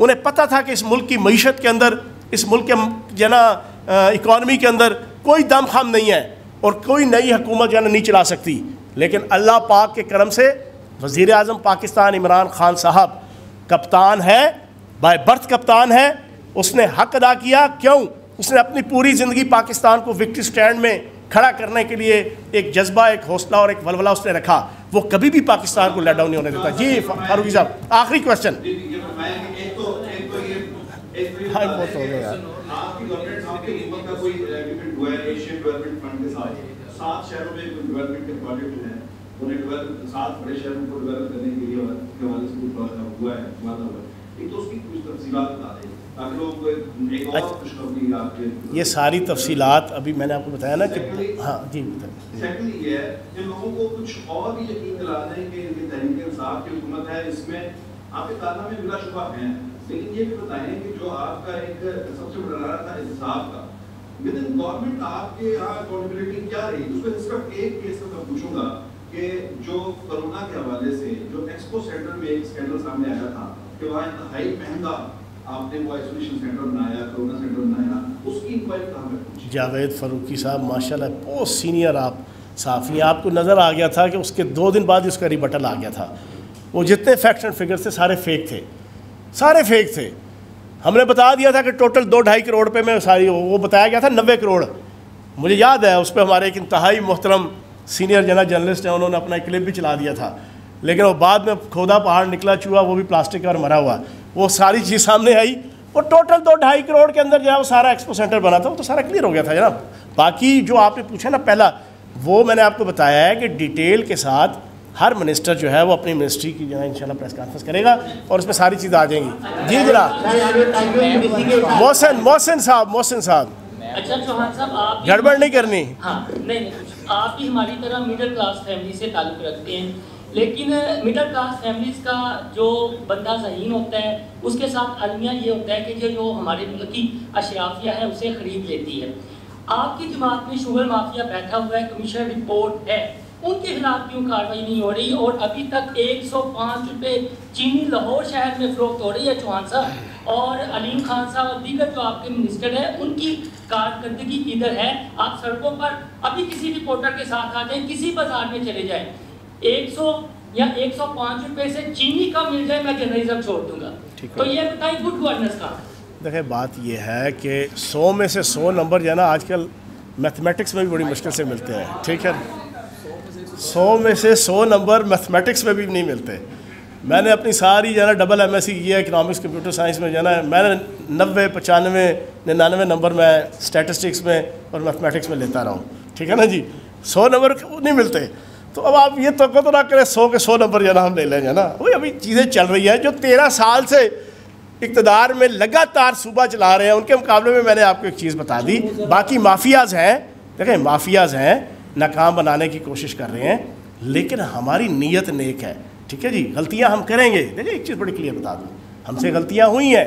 उन्हें पता था कि इस मुल्क की मीशत के अंदर, इस मुल्क के, जो ना इकॉनमी के अंदर कोई दम खाम नहीं है। और कोई नई हुकूमत जो नहीं चला सकती। लेकिन अल्लाह पाक के करम से वज़ी अजम पाकिस्तान इमरान ख़ान साहब कप्तान है बाय बर्थ कप्तान है उसने हक अदा किया। क्यों? उसने अपनी पूरी ज़िंदगी पाकिस्तान को विक्ट्री स्टैंड में खड़ा करने के लिए एक जज्बा एक हौसला और एक वलवला उसने रखा। वो कभी भी पाकिस्तान को लेट नहीं होने देता। जी फारूकी साहब आखिरी क्वेश्चन हाँ बहुत हो गया। सात शहरों में डेवलपमेंट के प्रोजेक्ट हैं। उन्हें डेवलप सात बड़े शहरों को डेवलप करने के लिए के हवाले से हुआ है। वादा हुआ है। एक तो उसकी कुछ तफसीलात बता दें ये सारी तफसीलात अभी मैंने आपको बताया ना कि हाँ जी ये है लोगों को कुछ और भी यकीन दिलाना है कि ये तहरीक इंसाफ की हुकूमत है। इसमें आपके कारनामे बिला शुबा हैं लेकिन ये भी बताएँ कि जो आपका एक सबसे बड़ा था इंसाफ का इन गवर्नमेंट आपके यहाँ अकाउंटेबिलिटी क्या रही? उसमें सिर्फ़ एक केस में मैं पूछूँगा कि जो कोरोना के हवाले से, जो एक्सपो सेंटर में एक स्कैंडल सामने आया था कि वहाँ इंतहाई महँगा जावेद फरूकी साहब, माशाल्लाह, बहुत सीनियर आप, साफ़ी, आपको नज़र आ गया था कि उसके दो दिन बाद उसका रिबटल आ गया था। वो जितने फैक्ट एंड फिगर थे, सारे फेक थे। सारे फेक थे। हमने बता दिया था कि टोटल दो ढाई करोड़ पे में सारी, वो बताया गया था नब्बे करोड़। मुझे याद है उस पर हमारे एक इंतहाई मोहतरम सीनियर जनरल जर्नलिस्ट हैं, उन्होंने अपना क्लिप भी चला दिया था। लेकिन वो बाद में खोदा पहाड़ निकला चूहा, वो भी प्लास्टिक का और मरा हुआ। वो सारी चीज़ सामने आई और टोटल दो ढाई करोड़ के अंदर जो है वो सारा एक्सपो सेंटर बना था, वो तो सारा क्लियर हो गया था, जनाब। बाकी जो आपने पूछा ना पहला, वो मैंने आपको बताया है कि डिटेल के साथ हर मिनिस्टर जो है वो अपनी मिनिस्ट्री की जो है इंशाल्लाह प्रेस कॉन्फ्रेंस करेगा और उसमें सारी चीज़ें आ जाएँगी। जी जनाब मोहसिन मोहसिन साहब मोहसिन साहब। अच्छा चौहान साहब आप गड़बड़ नहीं करनी। हाँ नहीं नहीं आप भी हमारी तरह मिडिल क्लास फैमिली से ताल्लुक़ रखते हैं। लेकिन मिडिल क्लास फैमिलीज़ का जो बंदा जहीन होता है उसके साथ अलमिया ये होता है कि जो जो हमारे मुल्क की अशराफिया है उसे ख़रीद लेती है। आपकी जमात में शुगर माफिया बैठा हुआ है कमीशन रिपोर्ट है। उनके खिलाफ क्यों कार्रवाई नहीं हो रही? और अभी तक एक सौ पाँच रुपये चीनी लाहौर शहर में फरोख्त हो रही है चौहान साहब। और अलीम खान साहब और दीगर जो आपके मिनिस्टर हैं उनकी कारकर्दगी इधर है। आप सड़कों पर अभी किसी रिपोर्टर के साथ आ जाएँ किसी बाज़ार में चले जाएँ। एक सौ या एक सौ पाँच रुपये से चीनी कम मिल जाए मैं जर्नलिज्म छोड़ दूँगा। तो ये बताइए गुड गवर्नेंस का। देखिए बात यह है कि सौ में से सौ नंबर जो है ना आजकल मैथमेटिक्स में भी बड़ी मुश्किल से मिलते हैं। ठीक है? सौ में से सौ नंबर मैथमेटिक्स में भी नहीं मिलते। मैंने अपनी सारी जो है ना डबल एम एस सी की है इकनॉमिक्स कंप्यूटर साइंस में जो है। मैंने नब्बे, पचानवे, निन्यानवे नंबर मैं स्टैटिस्टिक्स में और मैथमेटिक्स में लेता रहा हूँ। ठीक है ना जी? सौ नंबर नहीं मिलते। तो अब आप ये तो ना करें, सौ के सौ नंबर जो है ना हम ले लेंगे ना? वही अभी चीज़ें चल रही हैं जो तेरह साल से इकतदार में लगातार सूबा चला रहे हैं। उनके मुकाबले में मैंने आपको एक चीज़ बता दी। बाकी माफियाज़ हैं, देखें, माफियाज़ हैं नाकाम बनाने की कोशिश कर रहे हैं, लेकिन हमारी नीयत नेक है। ठीक है जी? गलतियाँ हम करेंगे। देखिए, एक चीज़ बड़ी क्लियर बता दूँ। हमसे गलतियाँ हुई हैं,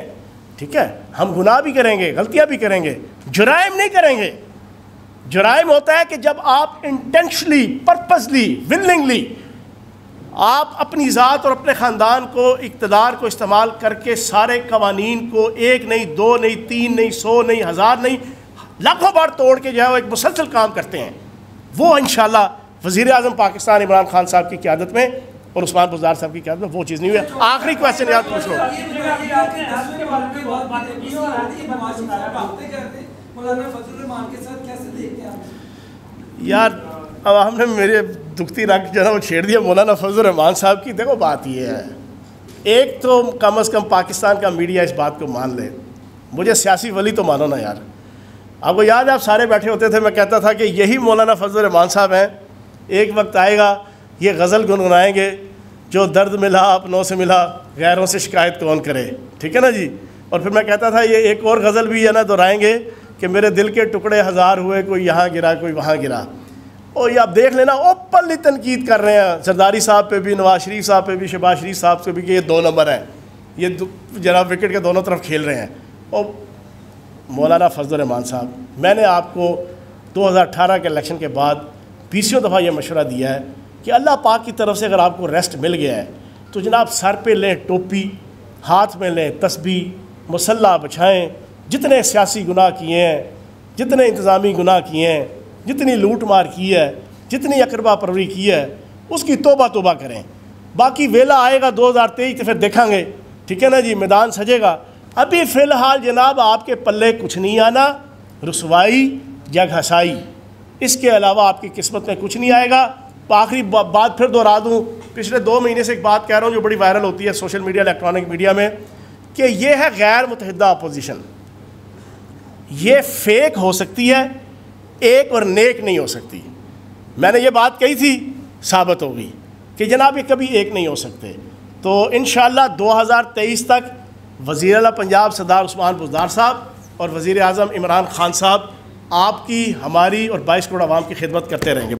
ठीक है? हम गुनाह भी करेंगे, गलतियाँ भी करेंगे। जुराइम नहीं करेंगे। जुराइम होता है कि जब आप इंटेंशली पर्पजली विलिंगली आप अपनी ज़ात और अपने ख़ानदान को, इकतदार को इस्तेमाल करके सारे कवानीन को एक नहीं, दो नहीं, तीन नहीं, सौ नहीं, हज़ार नहीं, लाखों बार तोड़ के जो है वो एक मुसलसल काम करते हैं। वो इन वज़ी अजम पाकिस्तान इमरान खान साहब की क्यादत में और उस्मान बुजार साहब की क्यादत में वो चीज़ नहीं हुई। आखिरी क्वेश्चन याद पूछ लो। यार, अब हमने मेरे दुखती रख जो है वो छेड़ दिया मौलाना फजल रहमान साहब की। देखो, बात ये है। एक तो कम अज़ कम पाकिस्तान का मीडिया इस बात को मान ले। मुझे सियासी वली तो मानो ना यार। आपको याद आप सारे बैठे होते थे, मैं कहता था कि यही मौलाना फजल रहमान साहब हैं। एक वक्त आएगा, ये गज़ल गुनगुनाएँगे, जो दर्द मिला अपनों से मिला, गैरों से शिकायत कौन करे? ठीक है ना जी? और फिर मैं कहता था, ये एक और गज़ल भी है ना, दोहराएँगे कि मेरे दिल के टुकड़े हज़ार हुए, कोई यहाँ गिरा, कोई वहाँ गिरा। और ये आप देख लेना ओपनली तनकीद कर रहे हैं। सरदारी साहब पे भी, नवाज़ शरीफ साहब पे भी, शहबाज शरीफ साहब से भी कि ये दो नंबर हैं। ये जनाब विकेट के दोनों तरफ़ खेल रहे हैं। और मौलाना फजल रहमान साहब, मैंने आपको 2018 के इलेक्शन के बाद बीसों दफ़ा ये मशवरा दिया है कि अल्लाह पाक की तरफ़ से अगर आपको रेस्ट मिल गया है तो जनाब सर पे लें टोपी, हाथ में लें तस्बी मसल्ला बछाएँ, जितने सियासी गुनाह किए हैं, जितने इंतज़ामी गुनाह किए हैं, जितनी लूट मार की है, जितनी अकरबा परवरी की है, उसकी तोबा तोबा करें। बाकी वेला आएगा दो हज़ार तेईस तो फिर देखेंगे, ठीक है ना जी? मैदान सजेगा अभी फ़िलहाल जनाब आपके पल्ले कुछ नहीं आना, रसवाई या घसाई। इसके अलावा आपकी किस्मत में कुछ नहीं आएगा। तो आखिरी बात फिर दोहरा दूँ। पिछले दो महीने से एक बात कह रहा हूँ जो बड़ी वायरल होती है सोशल मीडिया, इलेक्ट्रॉनिक मीडिया में, कि ये है गैर मुतहदा अपोजिशन ये फेक हो सकती है, एक और नेक नहीं हो सकती। मैंने ये बात कही थी, साबित होगी कि जनाब ये कभी एक नहीं हो सकते। तो इन 2023 तक वज़ी पंजाब सरदार उस्मान बुजदार साहब और वज़ी अजम इमरान खान साहब आपकी, हमारी और बाईस करोड़ आवाम की खिदमत करते रहेंगे।